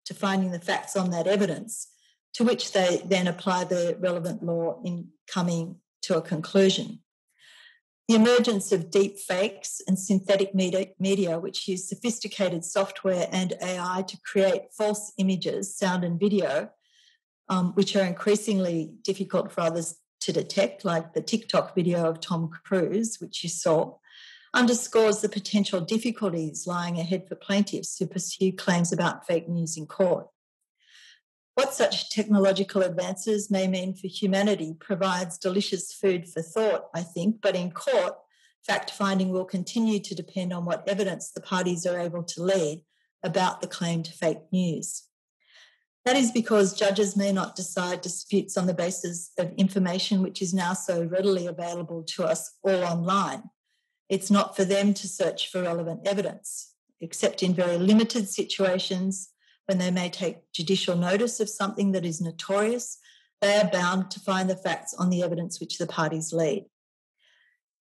to finding the facts on that evidence, to which they then apply the relevant law in coming to a conclusion. The emergence of deep fakes and synthetic media, media, which use sophisticated software and AI to create false images, sound, and video, um, which are increasingly difficult for others to detect, like the TikTok video of Tom Cruise, which you saw, underscores the potential difficulties lying ahead for plaintiffs who pursue claims about fake news in court. What such technological advances may mean for humanity provides delicious food for thought, I think, but in court, fact finding will continue to depend on what evidence the parties are able to lead about the claimed fake news. That is because judges may not decide disputes on the basis of information which is now so readily available to us all online. It's not for them to search for relevant evidence, except in very limited situations when they may take judicial notice of something that is notorious, they are bound to find the facts on the evidence which the parties lead.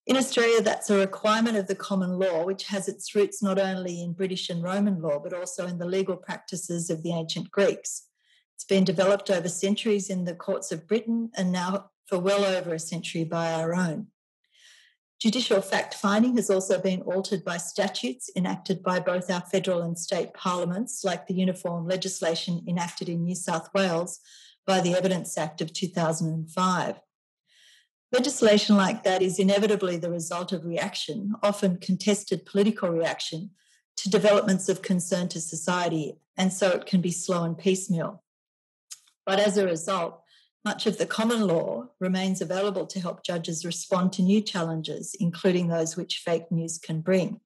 In Australia, that's a requirement of the common law, which has its roots not only in British and Roman law, but also in the legal practices of the ancient Greeks. It's been developed over centuries in the courts of Britain and now for well over a century by our own. Judicial fact finding has also been altered by statutes enacted by both our federal and state parliaments, like the uniform legislation enacted in New South Wales by the Evidence Act of 2005. Legislation like that is inevitably the result of reaction, often contested political reaction, to developments of concern to society, and so it can be slow and piecemeal. But as a result, much of the common law remains available to help judges respond to new challenges, including those which fake news can bring.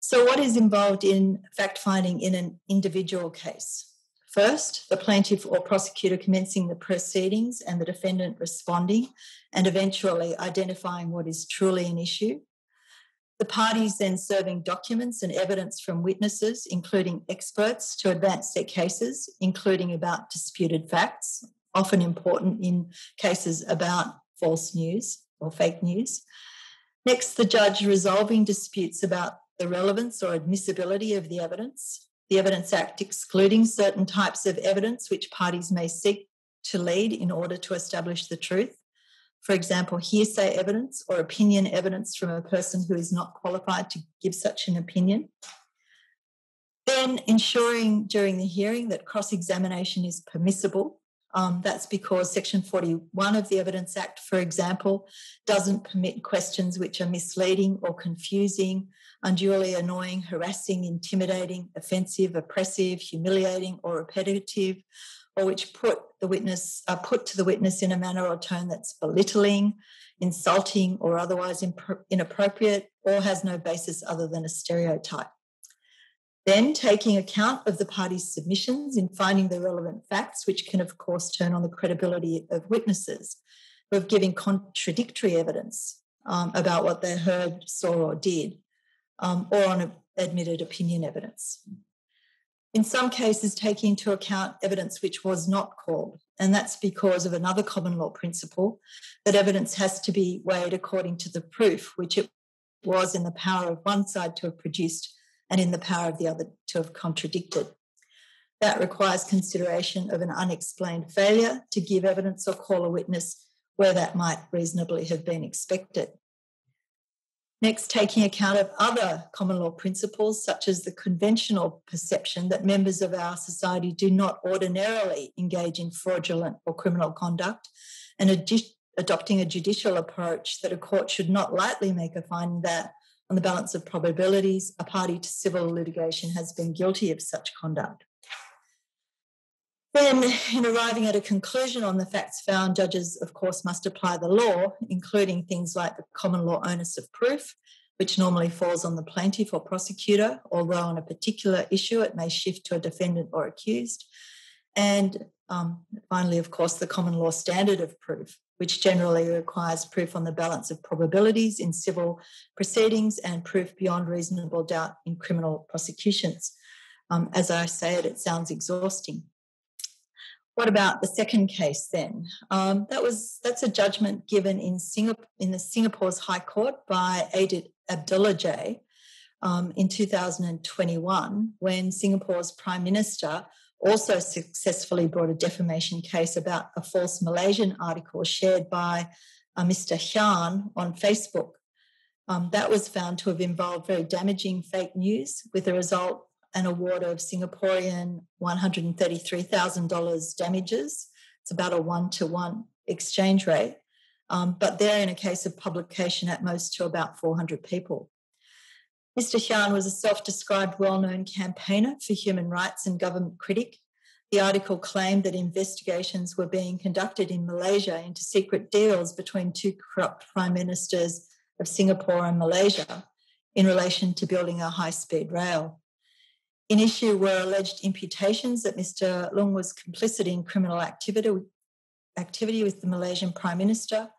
So, what is involved in fact finding in an individual case? First, the plaintiff or prosecutor commencing the proceedings and the defendant responding, and eventually identifying what is truly an issue. The parties then serving documents and evidence from witnesses, including experts, to advance their cases, including about disputed facts often important in cases about false news or fake news. Next, the judge resolving disputes about the relevance or admissibility of the evidence. The Evidence Act excluding certain types of evidence which parties may seek to lead in order to establish the truth. For example, hearsay evidence or opinion evidence from a person who is not qualified to give such an opinion. Then ensuring during the hearing that cross examination is permissible um, that's because Section 41 of the Evidence Act, for example, doesn't permit questions which are misleading or confusing, unduly annoying, harassing, intimidating, offensive, oppressive, humiliating, or repetitive, or which put the witness are put to the witness in a manner or tone that's belittling, insulting, or otherwise inappropriate, or has no basis other than a stereotype. Then taking account of the parties' submissions in finding the relevant facts, which can, of course, turn on the credibility of witnesses who have given contradictory evidence um, about what they heard, saw, or did, um, or on admitted opinion evidence. In some cases, taking into account evidence which was not called, and that's because of another common law principle that evidence has to be weighed according to the proof, which it was in the power of one side to have produced and in the power of the other to have contradicted. That requires consideration of an unexplained failure to give evidence or call a witness where that might reasonably have been expected. Next, taking account of other common law principles, such as the conventional perception that members of our society do not ordinarily engage in fraudulent or criminal conduct, and adopting a judicial approach that a court should not lightly make a finding that on the balance of probabilities, a party to civil litigation has been guilty of such conduct. Then, in arriving at a conclusion on the facts found, judges, of course, must apply the law, including things like the common law onus of proof, which normally falls on the plaintiff or prosecutor, although on a particular issue it may shift to a defendant or accused. And um, finally, of course, the common law standard of proof, which generally requires proof on the balance of probabilities in civil proceedings and proof beyond reasonable doubt in criminal prosecutions. Um, as I say it, it sounds exhausting. What about the second case then? Um, that was that's a judgment given in Singapore in the Singapore's High Court by Aedit Abdullah um, in 2021 when Singapore's Prime Minister also successfully brought a defamation case about a false Malaysian article shared by uh, Mr. Hyun on Facebook. Um, that was found to have involved very damaging fake news, with the result an award of Singaporean $133,000 damages. It's about a one to one exchange rate. Um, but they're in a case of publication at most to about 400 people. Mr. Hyun was a self described well known campaigner for human rights and government critic. The article claimed that investigations were being conducted in Malaysia into secret deals between two corrupt prime ministers of Singapore and Malaysia in relation to building a high speed rail. In issue were alleged imputations that Mr. Leung was complicit in criminal activity, activity with the Malaysian Prime Minister,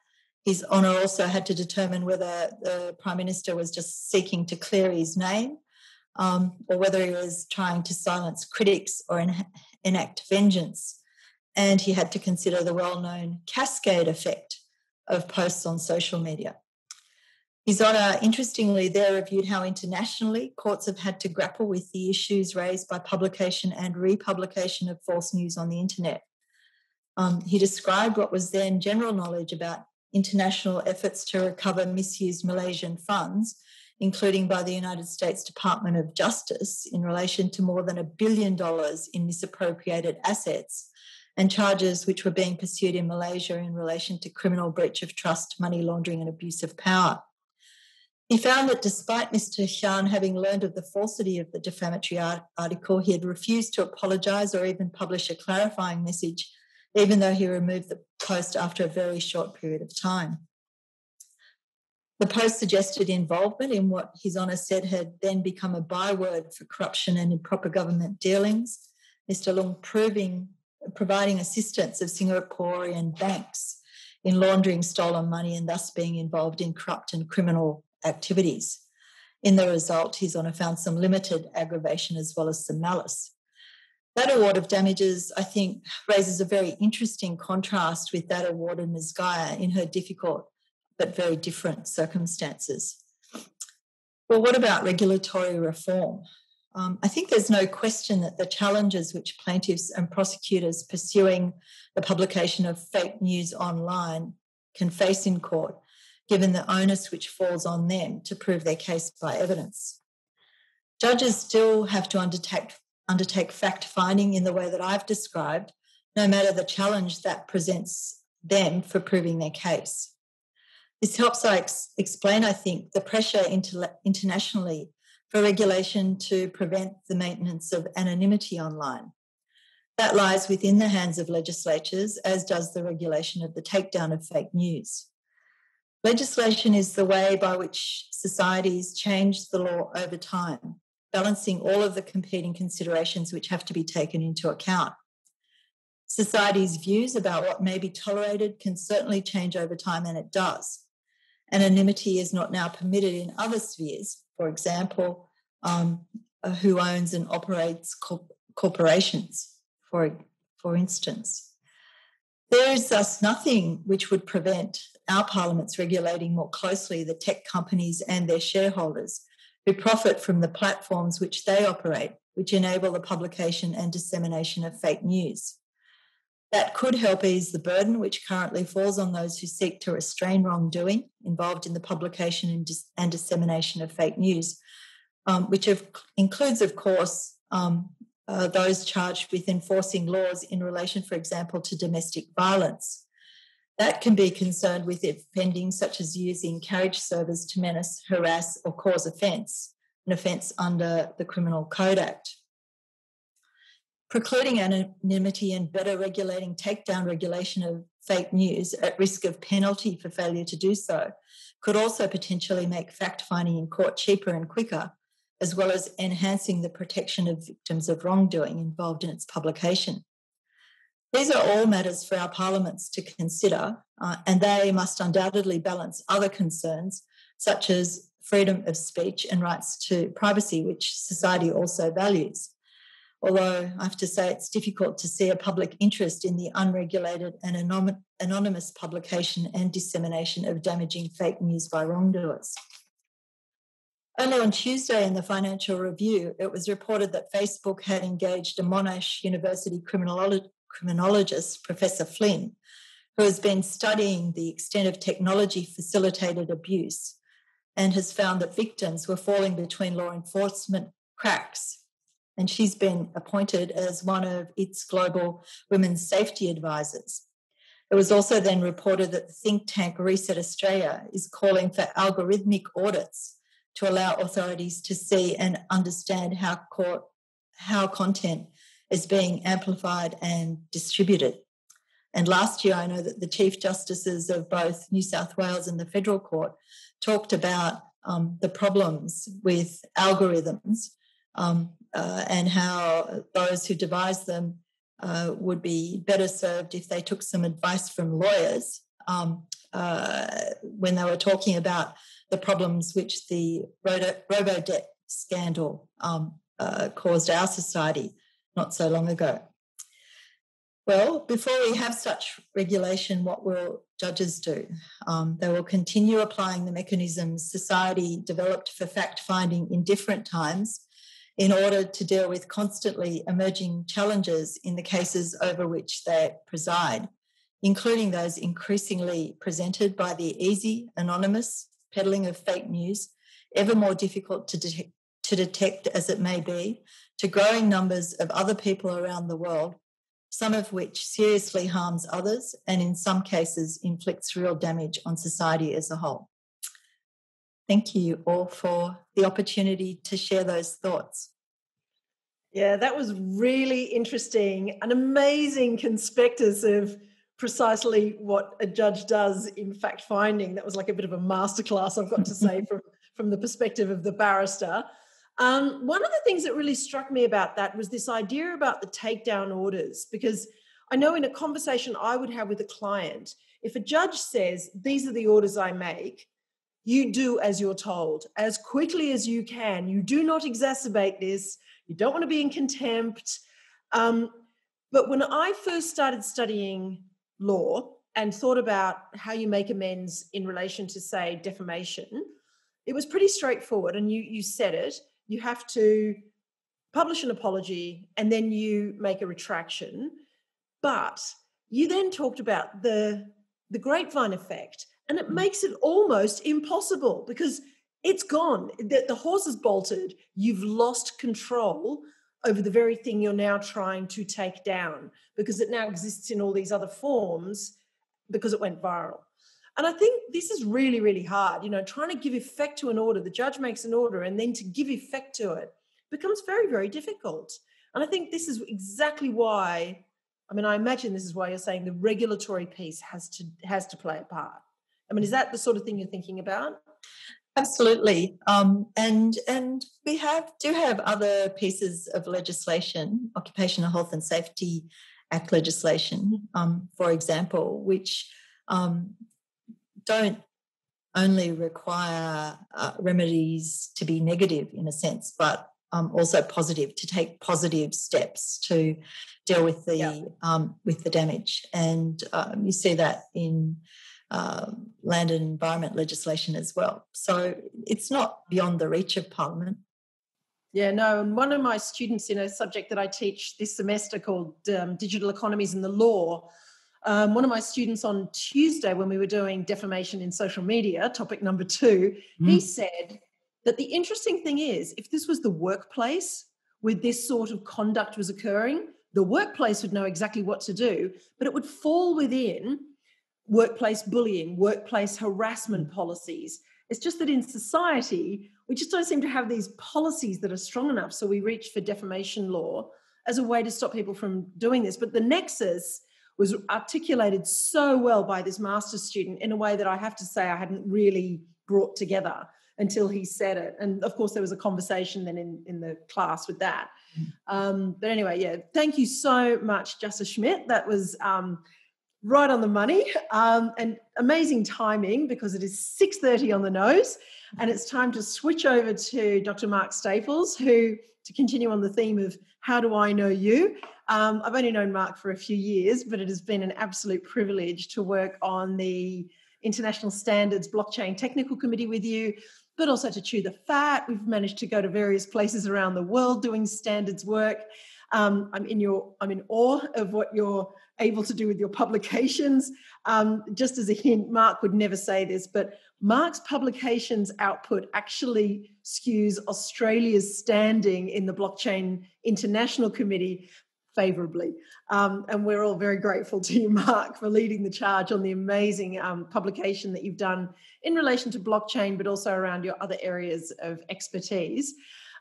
his honour also had to determine whether the Prime Minister was just seeking to clear his name um, or whether he was trying to silence critics or en- enact vengeance. And he had to consider the well known cascade effect of posts on social media. His Honour, interestingly, there reviewed how internationally courts have had to grapple with the issues raised by publication and republication of false news on the internet. Um, he described what was then general knowledge about international efforts to recover misused Malaysian funds, including by the United States Department of Justice in relation to more than a billion dollars in misappropriated assets and charges which were being pursued in Malaysia in relation to criminal breach of trust, money laundering, and abuse of power. He found that despite Mr. Hyun having learned of the falsity of the defamatory article, he had refused to apologise or even publish a clarifying message even though he removed the post after a very short period of time. The post suggested involvement in what His Honour said had then become a byword for corruption and improper government dealings. Mr. Leung proving, providing assistance of Singaporean banks in laundering stolen money and thus being involved in corrupt and criminal activities. In the result, His Honour found some limited aggravation as well as some malice. That award of damages, I think, raises a very interesting contrast with that award awarded Ms. Geyer in her difficult but very different circumstances. Well, what about regulatory reform? Um, I think there's no question that the challenges which plaintiffs and prosecutors pursuing the publication of fake news online can face in court, given the onus which falls on them to prove their case by evidence. Judges still have to undertake undertake fact finding in the way that I've described, no matter the challenge that presents them for proving their case. This helps I ex- explain, I think, the pressure inter- internationally for regulation to prevent the maintenance of anonymity online. That lies within the hands of legislatures, as does the regulation of the takedown of fake news. Legislation is the way by which societies change the law over time balancing all of the competing considerations which have to be taken into account. Society's views about what may be tolerated can certainly change over time, and it does. Anonymity is not now permitted in other spheres, for example, um, uh, who owns and operates corp- corporations, for, for instance. There is thus nothing which would prevent our parliaments regulating more closely the tech companies and their shareholders who profit from the platforms which they operate, which enable the publication and dissemination of fake news. That could help ease the burden which currently falls on those who seek to restrain wrongdoing involved in the publication and, dis- and dissemination of fake news, um, which includes, of course, um, uh, those charged with enforcing laws in relation, for example, to domestic violence. That can be concerned with offending such as using carriage service to menace, harass, or cause offence, an offence under the Criminal Code Act. Precluding anonymity and better regulating takedown regulation of fake news at risk of penalty for failure to do so could also potentially make fact finding in court cheaper and quicker, as well as enhancing the protection of victims of wrongdoing involved in its publication. These are all matters for our parliaments to consider, uh, and they must undoubtedly balance other concerns, such as freedom of speech and rights to privacy, which society also values. Although I have to say it's difficult to see a public interest in the unregulated and anonymous publication and dissemination of damaging fake news by wrongdoers. Only on Tuesday in the Financial Review, it was reported that Facebook had engaged a Monash University criminologist, Professor Flynn, who has been studying the extent of technology facilitated abuse and has found that victims were falling between law enforcement cracks. And she's been appointed as one of its global women's safety advisors. It was also then reported that the think tank Reset Australia is calling for algorithmic audits to allow authorities to see and understand how court, how content is being amplified and distributed. And last year, I know that the Chief Justices of both New South Wales and the Federal Court talked about um, the problems with algorithms um, uh, and how those who devise them uh, would be better served if they took some advice from lawyers um, uh, when they were talking about the problems which the robo debt scandal um, uh, caused our society not so long ago. Well, before we have such regulation, what will judges do? Um, they will continue applying the mechanisms society developed for fact finding in different times in order to deal with constantly emerging challenges in the cases over which they preside, including those increasingly presented by the easy, anonymous, peddling of fake news, ever more difficult to, de- to detect as it may be, to growing numbers of other people around the world, some of which seriously harms others and in some cases inflicts real damage on society as a whole. Thank you all for the opportunity to share those thoughts. Yeah, that was really interesting. An amazing conspectus of precisely what a judge does in fact finding. That was like a bit of a masterclass, I've got to say, from, from the perspective of the barrister. Um, one of the things that really struck me about that was this idea about the takedown orders, because I know in a conversation I would have with a client, if a judge says, These are the orders I make, you do as you're told as quickly as you can. You do not exacerbate this. You don't want to be in contempt. Um, but when I first started studying law and thought about how you make amends in relation to, say, defamation, it was pretty straightforward. And you you said it. You have to publish an apology and then you make a retraction. But you then talked about the the grapevine effect, and it mm. makes it almost impossible because it's gone. The, the horse is bolted. You've lost control over the very thing you're now trying to take down because it now exists in all these other forms because it went viral. And I think this is really, really hard. You know, trying to give effect to an order, the judge makes an order, and then to give effect to it becomes very, very difficult. And I think this is exactly why. I mean, I imagine this is why you're saying the regulatory piece has to has to play a part. I mean, is that the sort of thing you're thinking about? Absolutely, um, and and we have do have other pieces of legislation, Occupational Health and Safety Act legislation, um, for example, which um, don't only require uh, remedies to be negative in a sense, but um, also positive to take positive steps to deal with the yeah. um, with the damage, and um, you see that in uh, land and environment legislation as well. So it's not beyond the reach of Parliament. Yeah, no. And one of my students in a subject that I teach this semester called um, Digital Economies and the Law, um, one of my students on Tuesday, when we were doing defamation in social media, topic number two, mm. he said that the interesting thing is if this was the workplace where this sort of conduct was occurring, the workplace would know exactly what to do, but it would fall within workplace bullying, workplace harassment policies. It's just that in society, we just don't seem to have these policies that are strong enough. So we reach for defamation law as a way to stop people from doing this. But the nexus was articulated so well by this master's student in a way that I have to say I hadn't really brought together. until he said it. And of course, there was a conversation then in, in the class with that. Um, but anyway, yeah, thank you so much, Justice Schmidt. That was um, right on the money um, and amazing timing because it is 6.30 on the nose and it's time to switch over to Dr. Mark Staples, who, to continue on the theme of how do I know you? Um, I've only known Mark for a few years, but it has been an absolute privilege to work on the International Standards Blockchain Technical Committee with you, but also to chew the fat. We've managed to go to various places around the world doing standards work. Um, I'm in your I'm in awe of what you're able to do with your publications. Um, just as a hint, Mark would never say this, but Mark's publications output actually skews Australia's standing in the Blockchain International Committee favorably. Um, and we're all very grateful to you, Mark, for leading the charge on the amazing um, publication that you've done in relation to blockchain, but also around your other areas of expertise.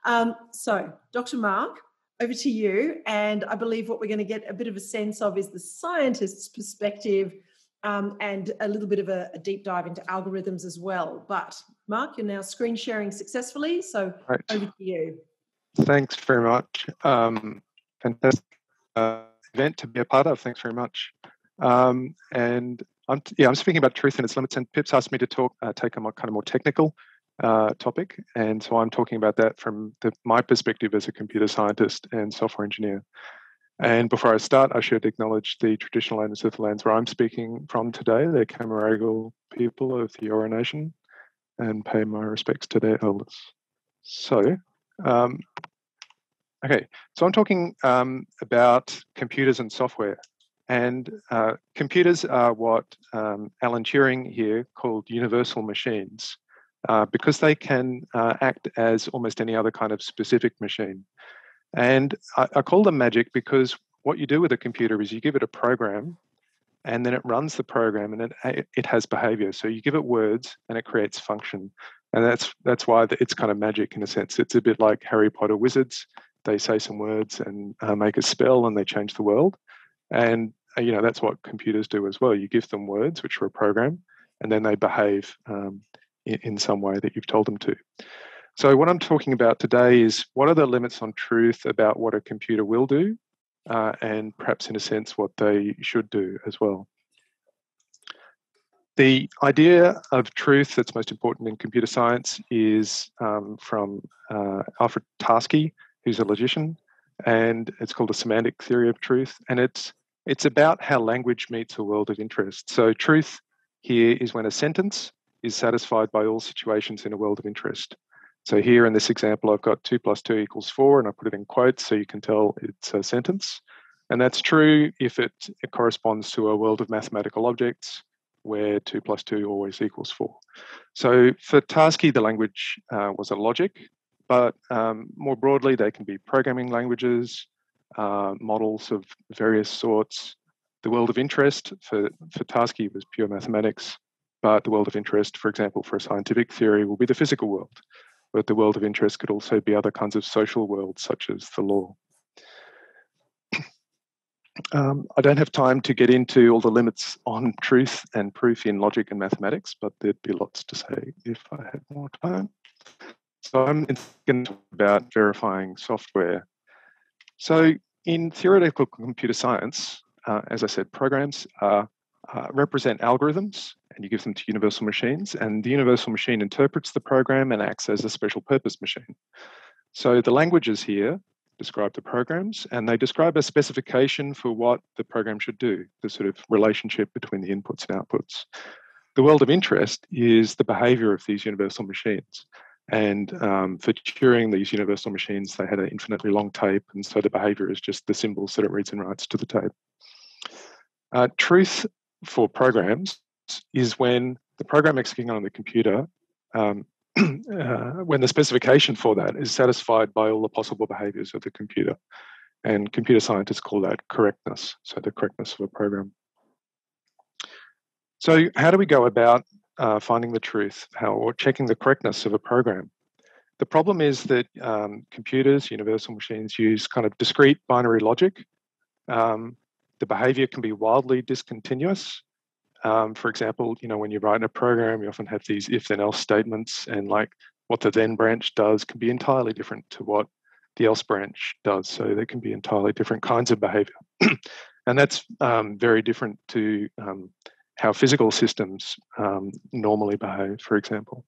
Um, so, Dr. Mark, over to you. And I believe what we're going to get a bit of a sense of is the scientist's perspective um, and a little bit of a, a, deep dive into algorithms as well. But Mark, you're now screen sharing successfully. So, right. over to you. Thanks very much. Um, fantastic uh, event to be a part of. Thanks very much. Um, and I'm yeah, I'm speaking about truth and its limits. And Pip's asked me to talk, uh, take a more, kind of more technical uh, topic, and so I'm talking about that from the, my perspective as a computer scientist and software engineer. And before I start, I should acknowledge the traditional owners of the lands where I'm speaking from today, the Cammeraygal people of the Eora Nation, and pay my respects to their elders. So, um, okay, so I'm talking um, about computers and software. And uh, computers are what um, Alan Turing here called universal machines uh, because they can uh, act as almost any other kind of specific machine. And I, I, call them magic because what you do with a computer is you give it a program and then it runs the program and it, it has behavior. So you give it words and it creates function. And that's that's why it's kind of magic in a sense. It's a bit like Harry Potter wizards. They say some words and uh, make a spell and they change the world. And uh, you know that's what computers do as well. You give them words, which are a program, and then they behave um, in, some way that you've told them to. So, what I'm talking about today is what are the limits on truth about what a computer will do, uh, and perhaps in a sense what they should do as well. The idea of truth that's most important in computer science is um, from uh, Alfred Tarski, who's a logician, and it's called a semantic theory of truth. And it's it's about how language meets a world of interest. So, truth here is when a sentence is satisfied by all situations in a world of interest. So here in this example, I've got 2 plus 2 equals 4, and I put it in quotes so you can tell it's a sentence. And that's true if it, it corresponds to a world of mathematical objects where 2 plus 2 always equals 4. So for Tarski, the language uh, was a logic, but um, more broadly, they can be programming languages, uh, models of various sorts. The world of interest for, for Tarski was pure mathematics. But the world of interest, for example, for a scientific theory, will be the physical world. But the world of interest could also be other kinds of social worlds, such as the law. Um, I don't have time to get into all the limits on truth and proof in logic and mathematics, but there'd be lots to say if I had more time. So I'm going to talk about verifying software. So in theoretical computer science, uh, as I said, programs are, uh, represent algorithms and you give them to universal machines, and the universal machine interprets the program and acts as a special purpose machine. So the languages here describe the programs, and they describe a specification for what the program should do, the sort of relationship between the inputs and outputs. The world of interest is the behavior of these universal machines. And um, for Turing, these universal machines, they had an infinitely long tape, and so the behavior is just the symbols that it reads and writes to the tape. Uh, truth for programs is when the program executing on the computer, um, uh, when the specification for that is satisfied by all the possible behaviors of the computer. And computer scientists call that correctness, so the correctness of a program. So, how do we go about uh, finding the truth how, or checking the correctness of a program? The problem is that um, computers, universal machines, use kind of discrete binary logic. Um, the behavior can be wildly discontinuous Um, for example, you know, when you write a program, you often have these if then else statements, and like what the then branch does can be entirely different to what the else branch does. So there can be entirely different kinds of behavior. and that's um, very different to um, how physical systems um, normally behave, for example.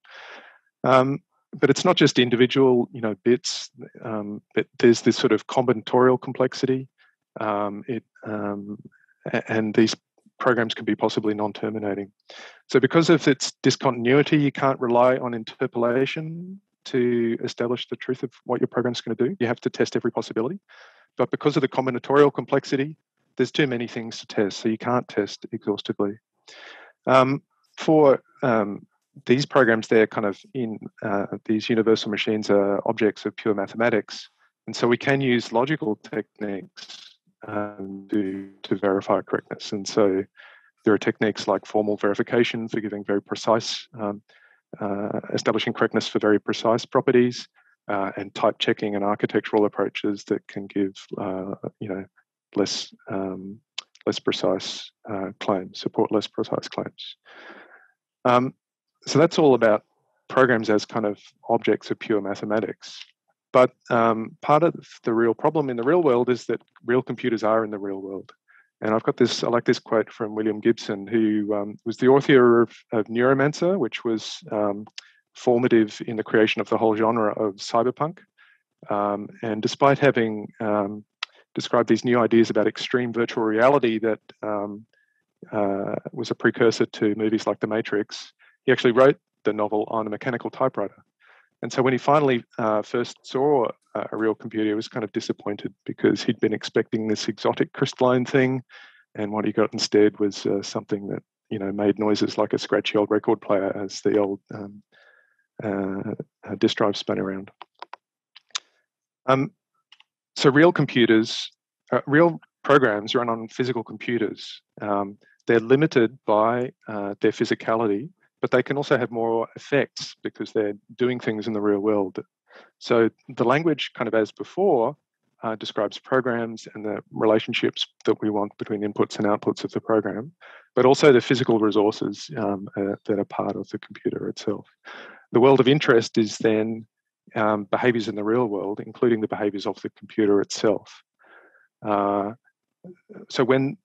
Um, but it's not just individual, you know, bits. Um, but there's this sort of combinatorial complexity. Um, it and these programs can be possibly non-terminating. So because of its discontinuity, you can't rely on interpolation to establish the truth of what your program is going to do. You have to test every possibility. But because of the combinatorial complexity, there's too many things to test, so you can't test exhaustively. Um, for um, these programs, they're kind of in uh, these universal machines are objects of pure mathematics, and so we can use logical techniques um, to to verify correctness. And so there are techniques like formal verification for giving very precise um, uh, establishing correctness for very precise properties uh, and type checking and architectural approaches that can give uh, you know less um, less precise uh, claims support less precise claims um, so that's all about programs as kind of objects of pure mathematics but um, part of the real problem in the real world is that real computers are in the real world and I've got this, I like this quote from William Gibson, who um, was the author of, of Neuromancer, which was um, formative in the creation of the whole genre of cyberpunk. Um, and despite having um, described these new ideas about extreme virtual reality that um, uh, was a precursor to movies like The Matrix, he actually wrote the novel on a mechanical typewriter. And so when he finally uh, first saw uh, a real computer, he was kind of disappointed because he'd been expecting this exotic crystalline thing, and what he got instead was uh, something that you know made noises like a scratchy old record player as the old um, uh, uh, disk drive spun around. Um, so real computers, real programs run on physical computers. Um, they're limited by their physicality but they can also have more effects because they're doing things in the real world. So the language, kind of as before, uh, describes programs and the relationships that we want between inputs and outputs of the program, but also the physical resources um, uh, that are part of the computer itself. The world of interest is then um, behaviors in the real world, including the behaviors of the computer itself. Uh, so when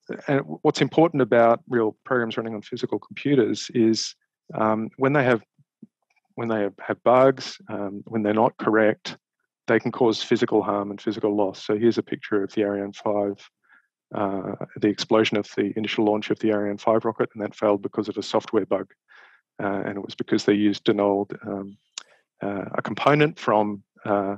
what's important about real programs running on physical computers is um, when they have when they have bugs, um, when they're not correct, they can cause physical harm and physical loss. So here's a picture of the Ariane 5, uh, the explosion of the initial launch of the Ariane 5 rocket, and that failed because of a software bug. Uh, and it was because they used an old um, uh, a component from uh,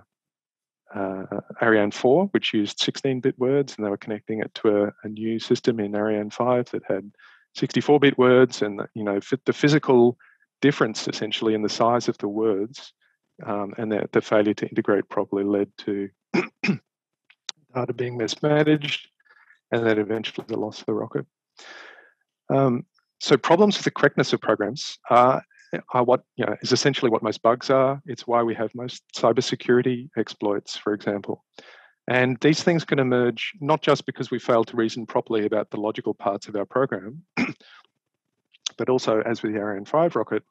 uh, Ariane 4, which used 16-bit words, and they were connecting it to a, a new system in Ariane 5 that had 64-bit words and you know the physical difference essentially in the size of the words um, and the, the, failure to integrate properly led to data being mismanaged and then eventually the loss of the rocket. Um, so problems with the correctness of programs are, are what you know is essentially what most bugs are. It's why we have most cybersecurity exploits, for example. And these things can emerge not just because we fail to reason properly about the logical parts of our program, but also, as with the Ariane 5 rocket,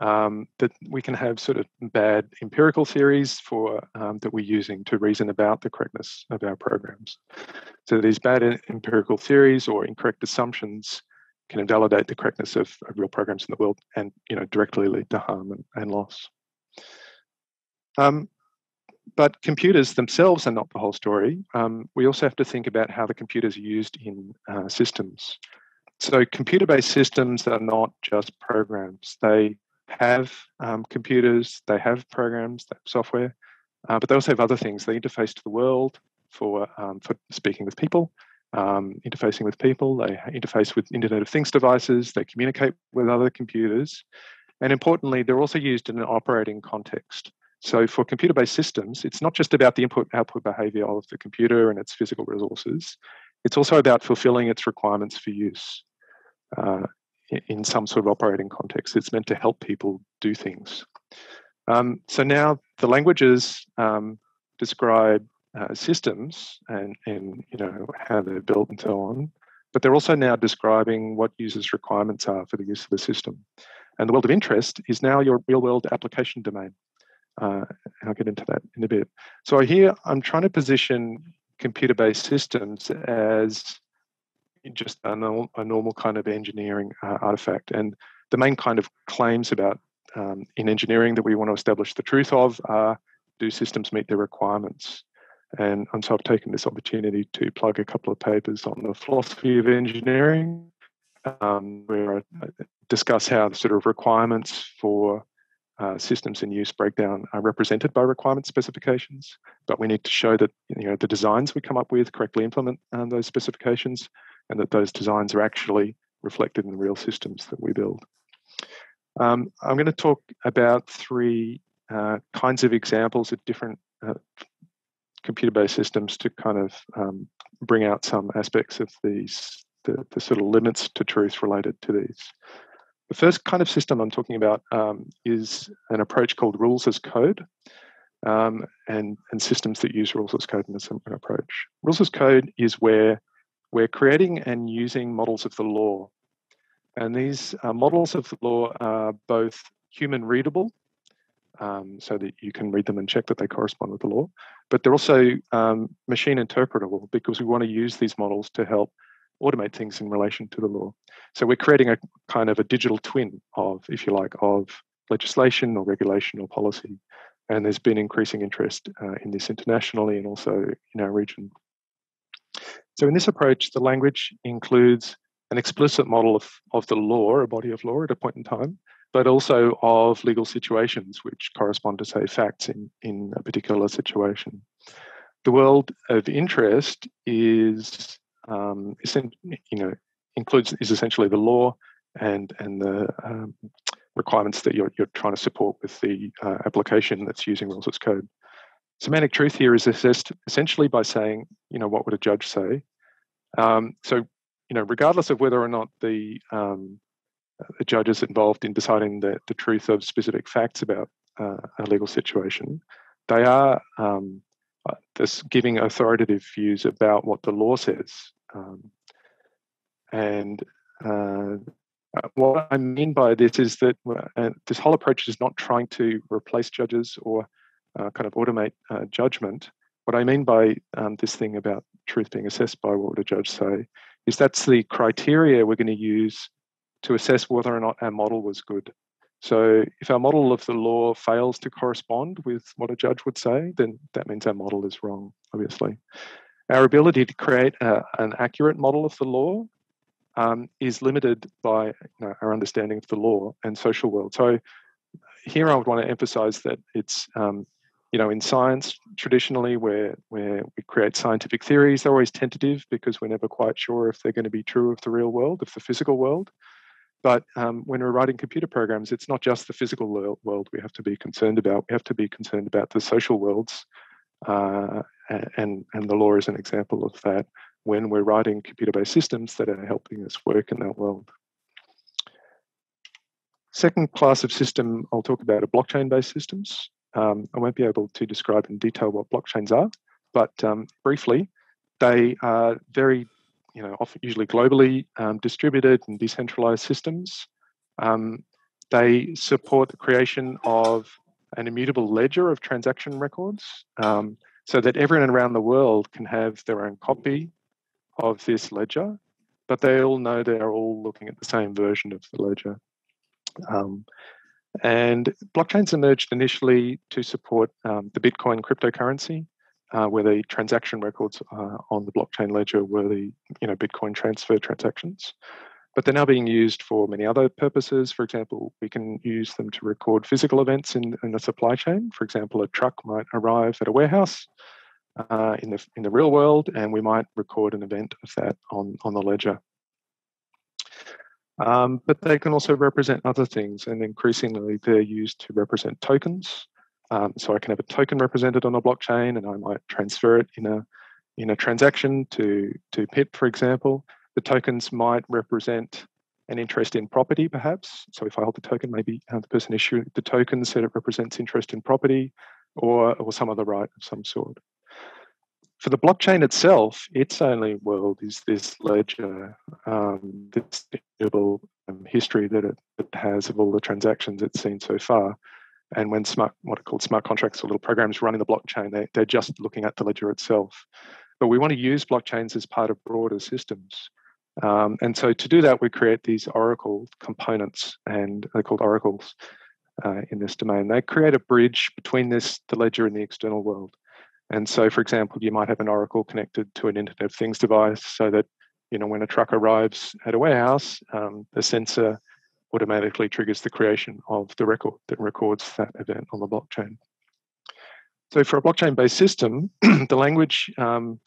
um, that we can have sort of bad empirical theories for um, that we're using to reason about the correctness of our programs. So these bad empirical theories or incorrect assumptions can invalidate the correctness of, of real programs in the world and you know directly lead to harm and, and loss. Um, but computers themselves are not the whole story. Um, we also have to think about how the computers are used in uh, systems. So, computer based systems are not just programs. They have um, computers, they have programs, they have software, uh, but they also have other things. They interface to the world for, um, for speaking with people, um, interfacing with people, they interface with Internet of Things devices, they communicate with other computers. And importantly, they're also used in an operating context. So for computer-based systems, it's not just about the input-output behavior of the computer and its physical resources. It's also about fulfilling its requirements for use uh, in some sort of operating context. It's meant to help people do things. Um, so now the languages um, describe uh, systems and, and you know how they're built and so on, but they're also now describing what users' requirements are for the use of the system. And the world of interest is now your real world application domain. Uh, I'll get into that in a bit. So here I'm trying to position computer-based systems as just a normal, a normal kind of engineering uh, artifact. And the main kind of claims about um, in engineering that we want to establish the truth of are do systems meet their requirements? And, and so I've taken this opportunity to plug a couple of papers on the philosophy of engineering, um, where I discuss how the sort of requirements for uh, systems in use breakdown are represented by requirement specifications, but we need to show that you know the designs we come up with correctly implement um, those specifications, and that those designs are actually reflected in the real systems that we build. Um, I'm going to talk about three uh, kinds of examples of different uh, computer-based systems to kind of um, bring out some aspects of these, the, the, sort of limits to truth related to these. The first kind of system I'm talking about um, is an approach called rules as code. Um, and, and systems that use rules as code in a similar approach. Rules as code is where we're creating and using models of the law. And these uh, models of the law are both human readable, um, so that you can read them and check that they correspond with the law, but they're also um, machine interpretable because we want to use these models to help automate things in relation to the law. So we're creating a kind of a digital twin of, if you like, of legislation or regulation or policy. And there's been increasing interest uh, in this internationally and also in our region. So in this approach, the language includes an explicit model of, of the law, a body of law at a point in time, but also of legal situations which correspond to, say, facts in, in a particular situation. The world of interest is, um, you know, includes is essentially the law and and the um, requirements that you're, you're trying to support with the uh, application that's using rules code. Semantic truth here is assessed essentially by saying, you know, what would a judge say? Um, so, you know, regardless of whether or not the um, the judges involved in deciding the, the truth of specific facts about uh, a legal situation, they are um, this giving authoritative views about what the law says. Um, and uh, uh what I mean by this is that uh, this whole approach is not trying to replace judges or uh, kind of automate judgment. What I mean by um, this thing about truth being assessed by what would a judge say is that's the criteria we're going to use to assess whether or not our model was good. So if our model of the law fails to correspond with what a judge would say, then that means our model is wrong, obviously. Our ability to create a, an accurate model of the law um, is limited by you know, our understanding of the law and social world. So here I would want to emphasize that it's, um, you know, in science, traditionally where, where we create scientific theories, they're always tentative because we're never quite sure if they're going to be true of the real world, of the physical world. But um, when we're writing computer programs, it's not just the physical world we have to be concerned about. We have to be concerned about the social worlds, uh, and and the law is an example of that. When we're writing computer-based systems that are helping us work in that world. Second class of system I'll talk about are blockchain-based systems. Um, I won't be able to describe in detail what blockchains are, but um, briefly, they are very you know, often usually globally um, distributed and decentralized systems. Um, they support the creation of an immutable ledger of transaction records um, so that everyone around the world can have their own copy of this ledger, but they all know they're all looking at the same version of the ledger. Um, and blockchains emerged initially to support um, the Bitcoin cryptocurrency, uh, where the transaction records uh, on the blockchain ledger were the you know Bitcoin transfer transactions. But they're now being used for many other purposes. For example, we can use them to record physical events in, in the supply chain. For example, a truck might arrive at a warehouse uh, in the in the real world, and we might record an event of that on on the ledger. Um, but they can also represent other things, and increasingly they're used to represent tokens. Um, so I can have a token represented on a blockchain, and I might transfer it in a in a transaction to to PIP, for example. The tokens might represent an interest in property, perhaps. So if I hold the token, maybe uh, the person issuing the token said it represents interest in property, or or some other right of some sort. for the blockchain itself, its only world is this ledger, um, this um, history that it, it, has of all the transactions it's seen so far. And when smart, what are called smart contracts or little programs running the blockchain, they, they're just looking at the ledger itself. But we want to use blockchains as part of broader systems. Um, and so to do that, we create these Oracle components, and they're called oracles uh, in this domain. They create a bridge between this, the ledger, and the external world. And so, for example, you might have an Oracle connected to an Internet of Things device so that, you know, when a truck arrives at a warehouse, um, the sensor automatically triggers the creation of the record that records that event on the blockchain. So for a blockchain-based system, the language um,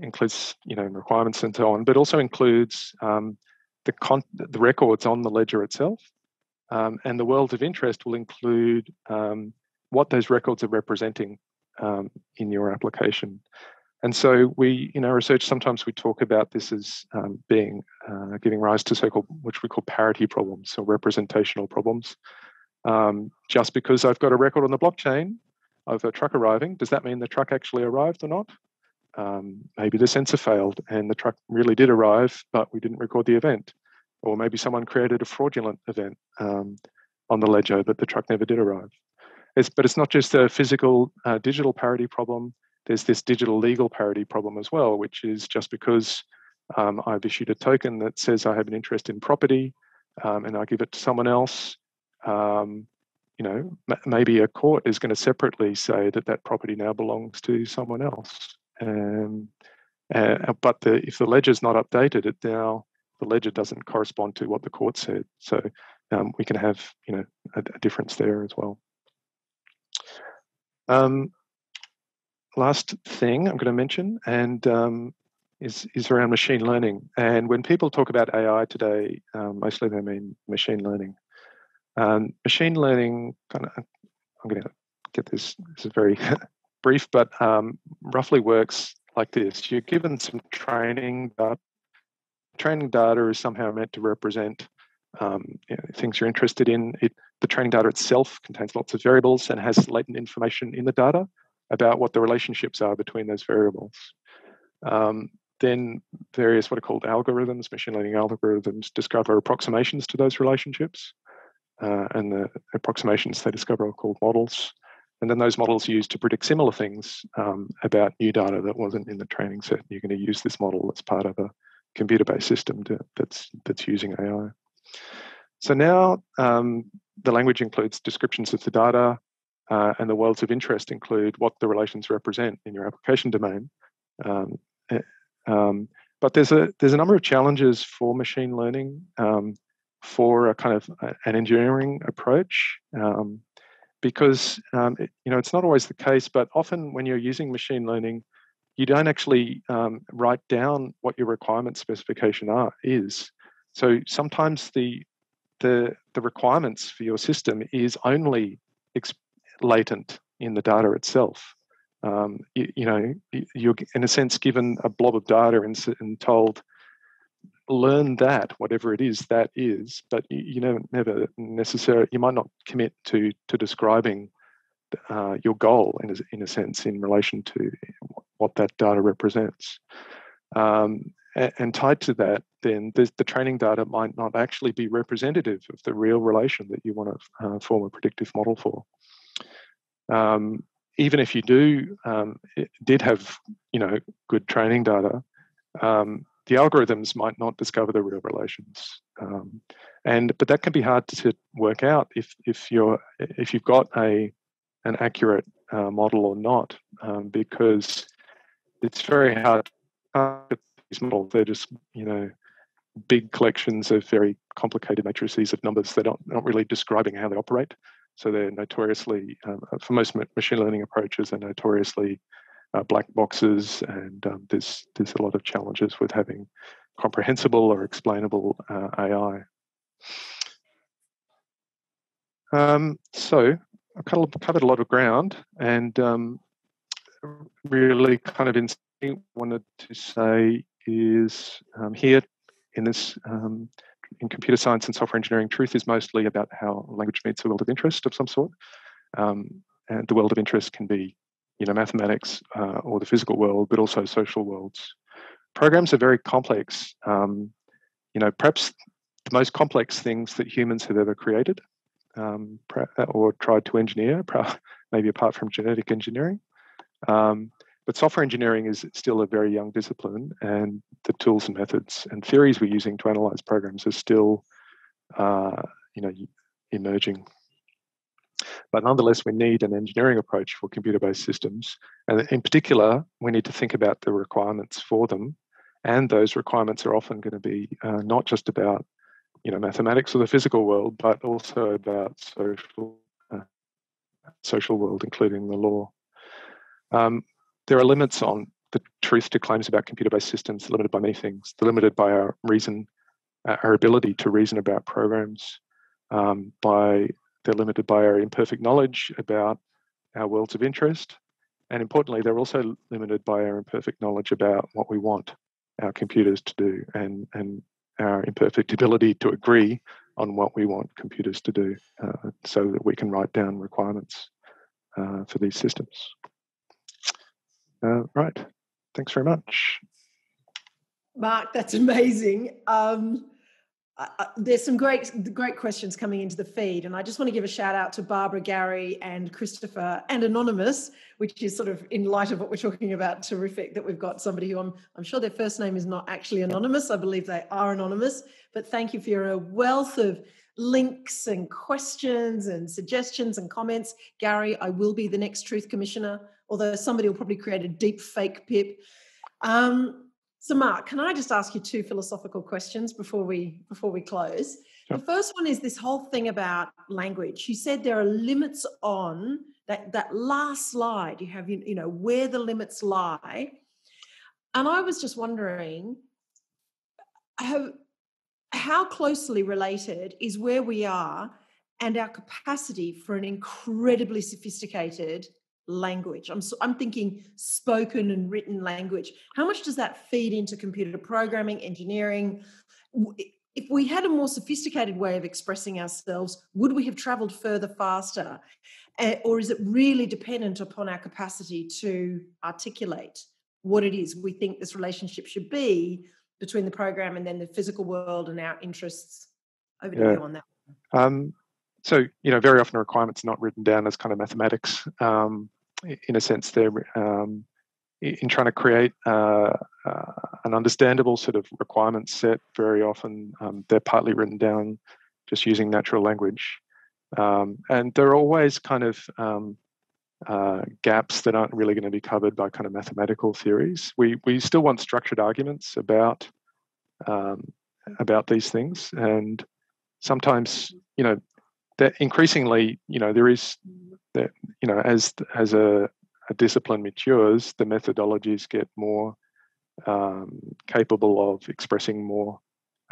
includes, you know, requirements and so on, but also includes um, the, con- the records on the ledger itself. Um, and the world of interest will include um, what those records are representing um, in your application. And so we, in our research, sometimes we talk about this as um, being uh, giving rise to so-called, which we call parity problems or representational problems. Um, just because I've got a record on the blockchain of a truck arriving, does that mean the truck actually arrived or not? Um, maybe the sensor failed and the truck really did arrive, but we didn't record the event. Or maybe someone created a fraudulent event um, on the ledger, but the truck never did arrive. It's, but it's not just a physical uh, digital parity problem. There's this digital legal parity problem as well, which is just because um, I've issued a token that says I have an interest in property um, and I give it to someone else. Um, you know, m- maybe a court is going to separately say that that property now belongs to someone else. Um, uh, but the, if the ledger's not updated, it now the ledger doesn't correspond to what the court said. So um, we can have you know a, a difference there as well. Um, last thing I'm going to mention, and um, is is around machine learning. And when people talk about AI today, um, mostly they mean machine learning. Um, machine learning, kind of, I'm going to get this. This is very brief, but um, roughly works like this: you're given some training data. Training data is somehow meant to represent um, you know, things you're interested in. It the training data itself contains lots of variables and has latent information in the data about what the relationships are between those variables. Um, then various what are called algorithms, machine learning algorithms, discover approximations to those relationships. Uh, and the approximations they discover are called models. And then those models used to predict similar things um, about new data that wasn't in the training set. You're going to use this model as part of a computer-based system to, that's that's using AI. So now um, the language includes descriptions of the data, uh, and the worlds of interest include what the relations represent in your application domain. Um, eh, um, but there's a there's a number of challenges for machine learning um, for a kind of an engineering approach um, because um, it, you know it's not always the case, but often when you're using machine learning, you don't actually um, write down what your requirement specification are is. So sometimes the the the requirements for your system is only ex- latent in the data itself. Um, you, you, know, you're in a sense given a blob of data and, and, told, learn that, whatever it is that is, but you, you never, never necessarily, you might not commit to to describing uh, your goal in a, in a sense in relation to what that data represents. Um, and tied to that, then the training data might not actually be representative of the real relation that you want to uh, form a predictive model for. Um, even if you do um, did have you know good training data, um, the algorithms might not discover the real relations. Um, and but that can be hard to work out if if you're if you've got a an accurate uh, model or not, um, because it's very hard to these models. They're just, you know, big collections of very complicated matrices of numbers that aren't, not really describing how they operate. So they're notoriously, um, uh, for most machine learning approaches, they're notoriously uh, black boxes, and um, there's there's a lot of challenges with having comprehensible or explainable uh, AI. Um, so I've covered a lot of ground, and um, really kind of in, wanted to say is um, here in this um, in computer science and software engineering, truth is mostly about how language meets a world of interest of some sort. Um, and the world of interest can be you know, mathematics uh, or the physical world, but also social worlds. Programs are very complex. Um, you know, perhaps the most complex things that humans have ever created um, or tried to engineer, maybe apart from genetic engineering. Um, but software engineering is still a very young discipline, and the tools and methods and theories we're using to analyze programs are still, uh, you know, emerging. But nonetheless, we need an engineering approach for computer-based systems, and in particular, we need to think about the requirements for them, and those requirements are often going to be uh, not just about, you know, mathematics or the physical world, but also about social, uh, social world, including the law. Um, there are limits on the truth to claims about computer-based systems limited by many things. They're limited by our reason, uh, our ability to reason about programs. Um, by they're limited by our imperfect knowledge about our worlds of interest, and importantly, they're also limited by our imperfect knowledge about what we want our computers to do, and and our imperfect ability to agree on what we want computers to do, uh, so that we can write down requirements uh, for these systems. Uh, right. Thanks very much. Mark, that's amazing. Um, uh, there's some great great questions coming into the feed and i just want to give a shout out to barbara gary and christopher and anonymous which is sort of in light of what we're talking about terrific that we've got somebody who i'm, I'm sure their first name is not actually anonymous i believe they are anonymous but thank you for your wealth of links and questions and suggestions and comments gary i will be the next truth commissioner although somebody will probably create a deep fake pip. Um, so, Mark, can I just ask you two philosophical questions before we before we close? Sure. The first one is this whole thing about language. You said there are limits on that that last slide. You have you, you know where the limits lie, and I was just wondering how how closely related is where we are and our capacity for an incredibly sophisticated language. I'm i'm thinking spoken and written language. How much does that feed into computer programming engineering? If we had a more sophisticated way of expressing ourselves would we have traveled further faster? Or is it really dependent upon our capacity to articulate what it is we think this relationship should be between the program and then the physical world and our interests over yeah. to you on that? Um, so you know very often requirement's not written down as kind of mathematics. Um, in a sense they're um, in trying to create uh, uh, an understandable sort of requirement set very often um, they're partly written down just using natural language. Um, and there are always kind of um, uh, gaps that aren't really going to be covered by kind of mathematical theories. We we still want structured arguments about um, about these things. And sometimes you know that increasingly, you know, there is that, you know, as as a, a discipline matures, the methodologies get more um, capable of expressing more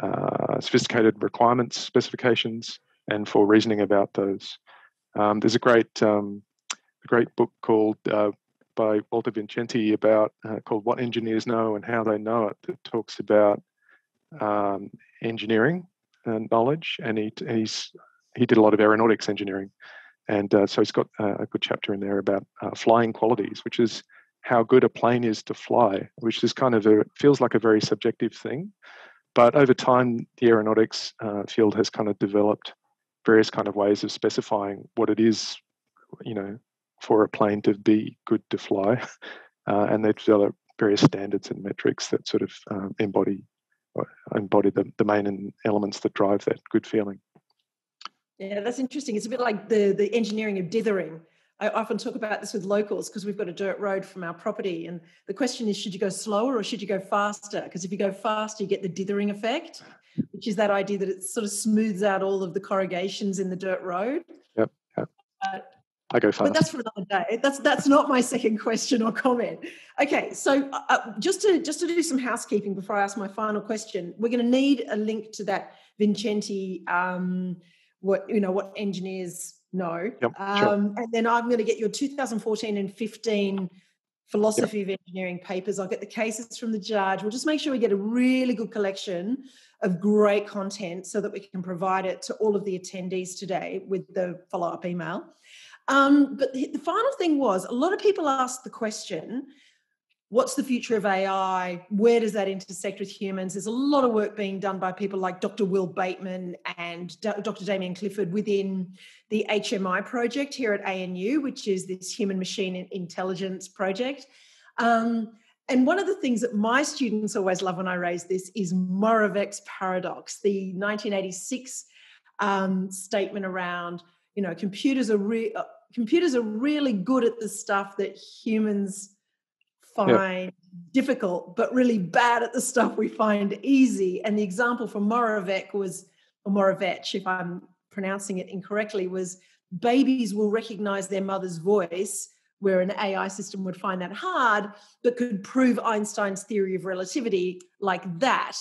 uh, sophisticated requirements, specifications, and for reasoning about those. Um, there's a great um, a great book called uh, by Walter Vincenti about uh, called "What Engineers Know and How They Know It" that talks about um, engineering and knowledge, and he, he's he did a lot of aeronautics engineering, and uh, so he's got a good chapter in there about uh, flying qualities, which is how good a plane is to fly, which is kind of a feels like a very subjective thing, but over time the aeronautics uh, field has kind of developed various kind of ways of specifying what it is, you know, for a plane to be good to fly, uh, and they've developed various standards and metrics that sort of um, embody embody the, the main elements that drive that good feeling. Yeah, that's interesting. It's a bit like the the engineering of dithering. I often talk about this with locals because we've got a dirt road from our property, and the question is, should you go slower or should you go faster? Because if you go faster, you get the dithering effect, which is that idea that it sort of smooths out all of the corrugations in the dirt road. Yep. yep. Uh, I go fast. But that's for another day. That's that's not my second question or comment. Okay, so uh, uh just to just to do some housekeeping before I ask my final question, we're going to need a link to that Vincenti. Um, what you know what engineers know. Yep, sure. Um, and then I'm going to get your 2014 and 15 philosophy yep. of engineering papers. I'll get the cases from the judge. We'll just make sure we get a really good collection of great content so that we can provide it to all of the attendees today with the follow up email. Um, but the, the final thing was a lot of people asked the question what's the future of AI? Where does that intersect with humans? There's a lot of work being done by people like Dr. Will Bateman and Dr. Damian Clifford within the HMI project here at ANU, which is this human machine intelligence project. Um, and one of the things that my students always love when I raise this is Moravec's paradox, the 1986 um, statement around, you know, computers are re- uh, computers are really good at the stuff that humans find yep. difficult, but really bad at the stuff we find easy. And the example from Moravec was, or Moravec, if I'm pronouncing it incorrectly, was babies will recognize their mother's voice, where an AI system would find that hard, but could prove Einstein's theory of relativity like that.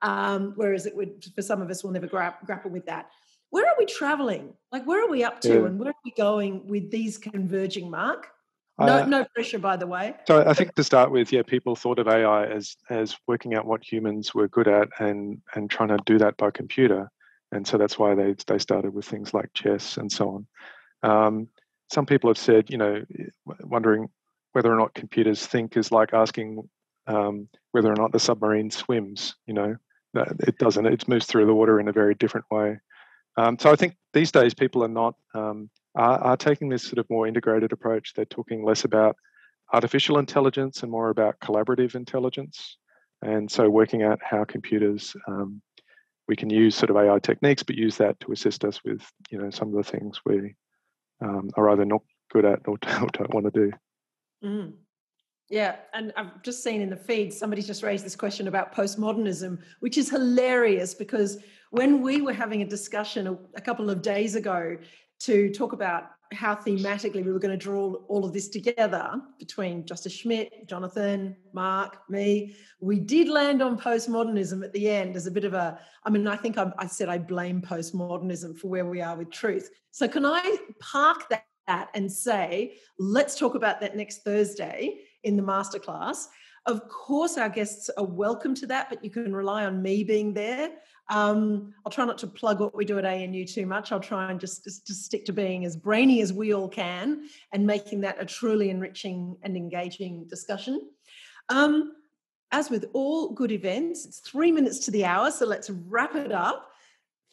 Um, whereas it would, for some of us, will never gra- grapple with that. Where are we traveling? Like, where are we up to, yeah. and where are we going with these converging, Mark? No, uh, no pressure, by the way. So I think to start with, yeah, people thought of AI as as working out what humans were good at and and trying to do that by computer, and so that's why they they started with things like chess and so on. Um, some people have said, you know, wondering whether or not computers think is like asking um, whether or not the submarine swims. You know, it doesn't. It moves through the water in a very different way. Um, so I think these days people are not um, are, are taking this sort of more integrated approach. They're talking less about artificial intelligence and more about collaborative intelligence. And so working out how computers um, we can use sort of AI techniques, but use that to assist us with you know some of the things we um, are either not good at or, don't want to do. Mm. Yeah, and I've just seen in the feed somebody just raised this question about postmodernism, which is hilarious because when we were having a discussion a, a couple of days ago, to talk about how thematically we were going to draw all of this together between Justice Schmidt, Jonathan, Mark, me. We did land on postmodernism at the end as a bit of a, I mean, I think I, I said I blame postmodernism for where we are with truth. So, can I park that and say, let's talk about that next Thursday in the masterclass? Of course, our guests are welcome to that, but you can rely on me being there. Um, I'll try not to plug what we do at ANU too much. I'll try and just, just, just stick to being as brainy as we all can and making that a truly enriching and engaging discussion. Um, as with all good events, it's three minutes to the hour, so let's wrap it up.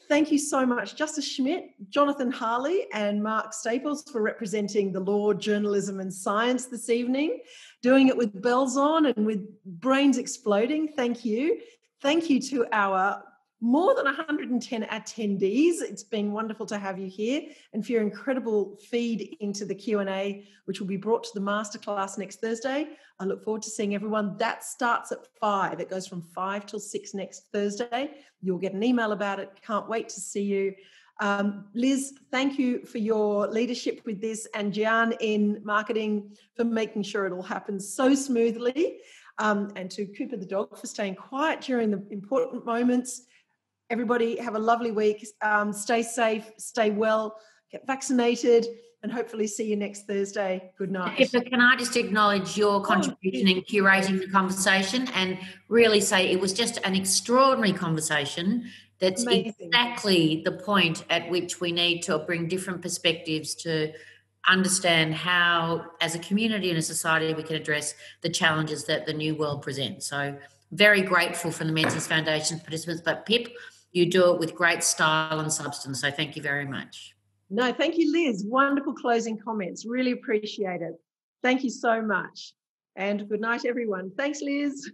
Thank you so much, Justice Schmidt, Jonathan Harley, and Mark Staples for representing the law, journalism, and science this evening. Doing it with bells on and with brains exploding. Thank you. Thank you to our more than 110 attendees. It's been wonderful to have you here and for your incredible feed into the Q&A, which will be brought to the masterclass next Thursday. I look forward to seeing everyone. That starts at five. It goes from five till six next Thursday. You'll get an email about it. Can't wait to see you. Um, Liz, thank you for your leadership with this and Gian in marketing for making sure it all happens so smoothly. Um, and to Cooper the dog for staying quiet during the important moments. Everybody have a lovely week. Um, stay safe, stay well, get vaccinated, and hopefully see you next Thursday. Good night. Pippa, can I just acknowledge your oh, contribution oh, in curating the conversation and really say it was just an extraordinary conversation that's Amazing. exactly the point at which we need to bring different perspectives to understand how, as a community and a society, we can address the challenges that the new world presents. So, very grateful for the Menzies Foundation participants. But, Pip, you do it with great style and substance. So thank you very much. No, thank you, Liz. Wonderful closing comments. Really appreciate it. Thank you so much. And good night, everyone. Thanks, Liz.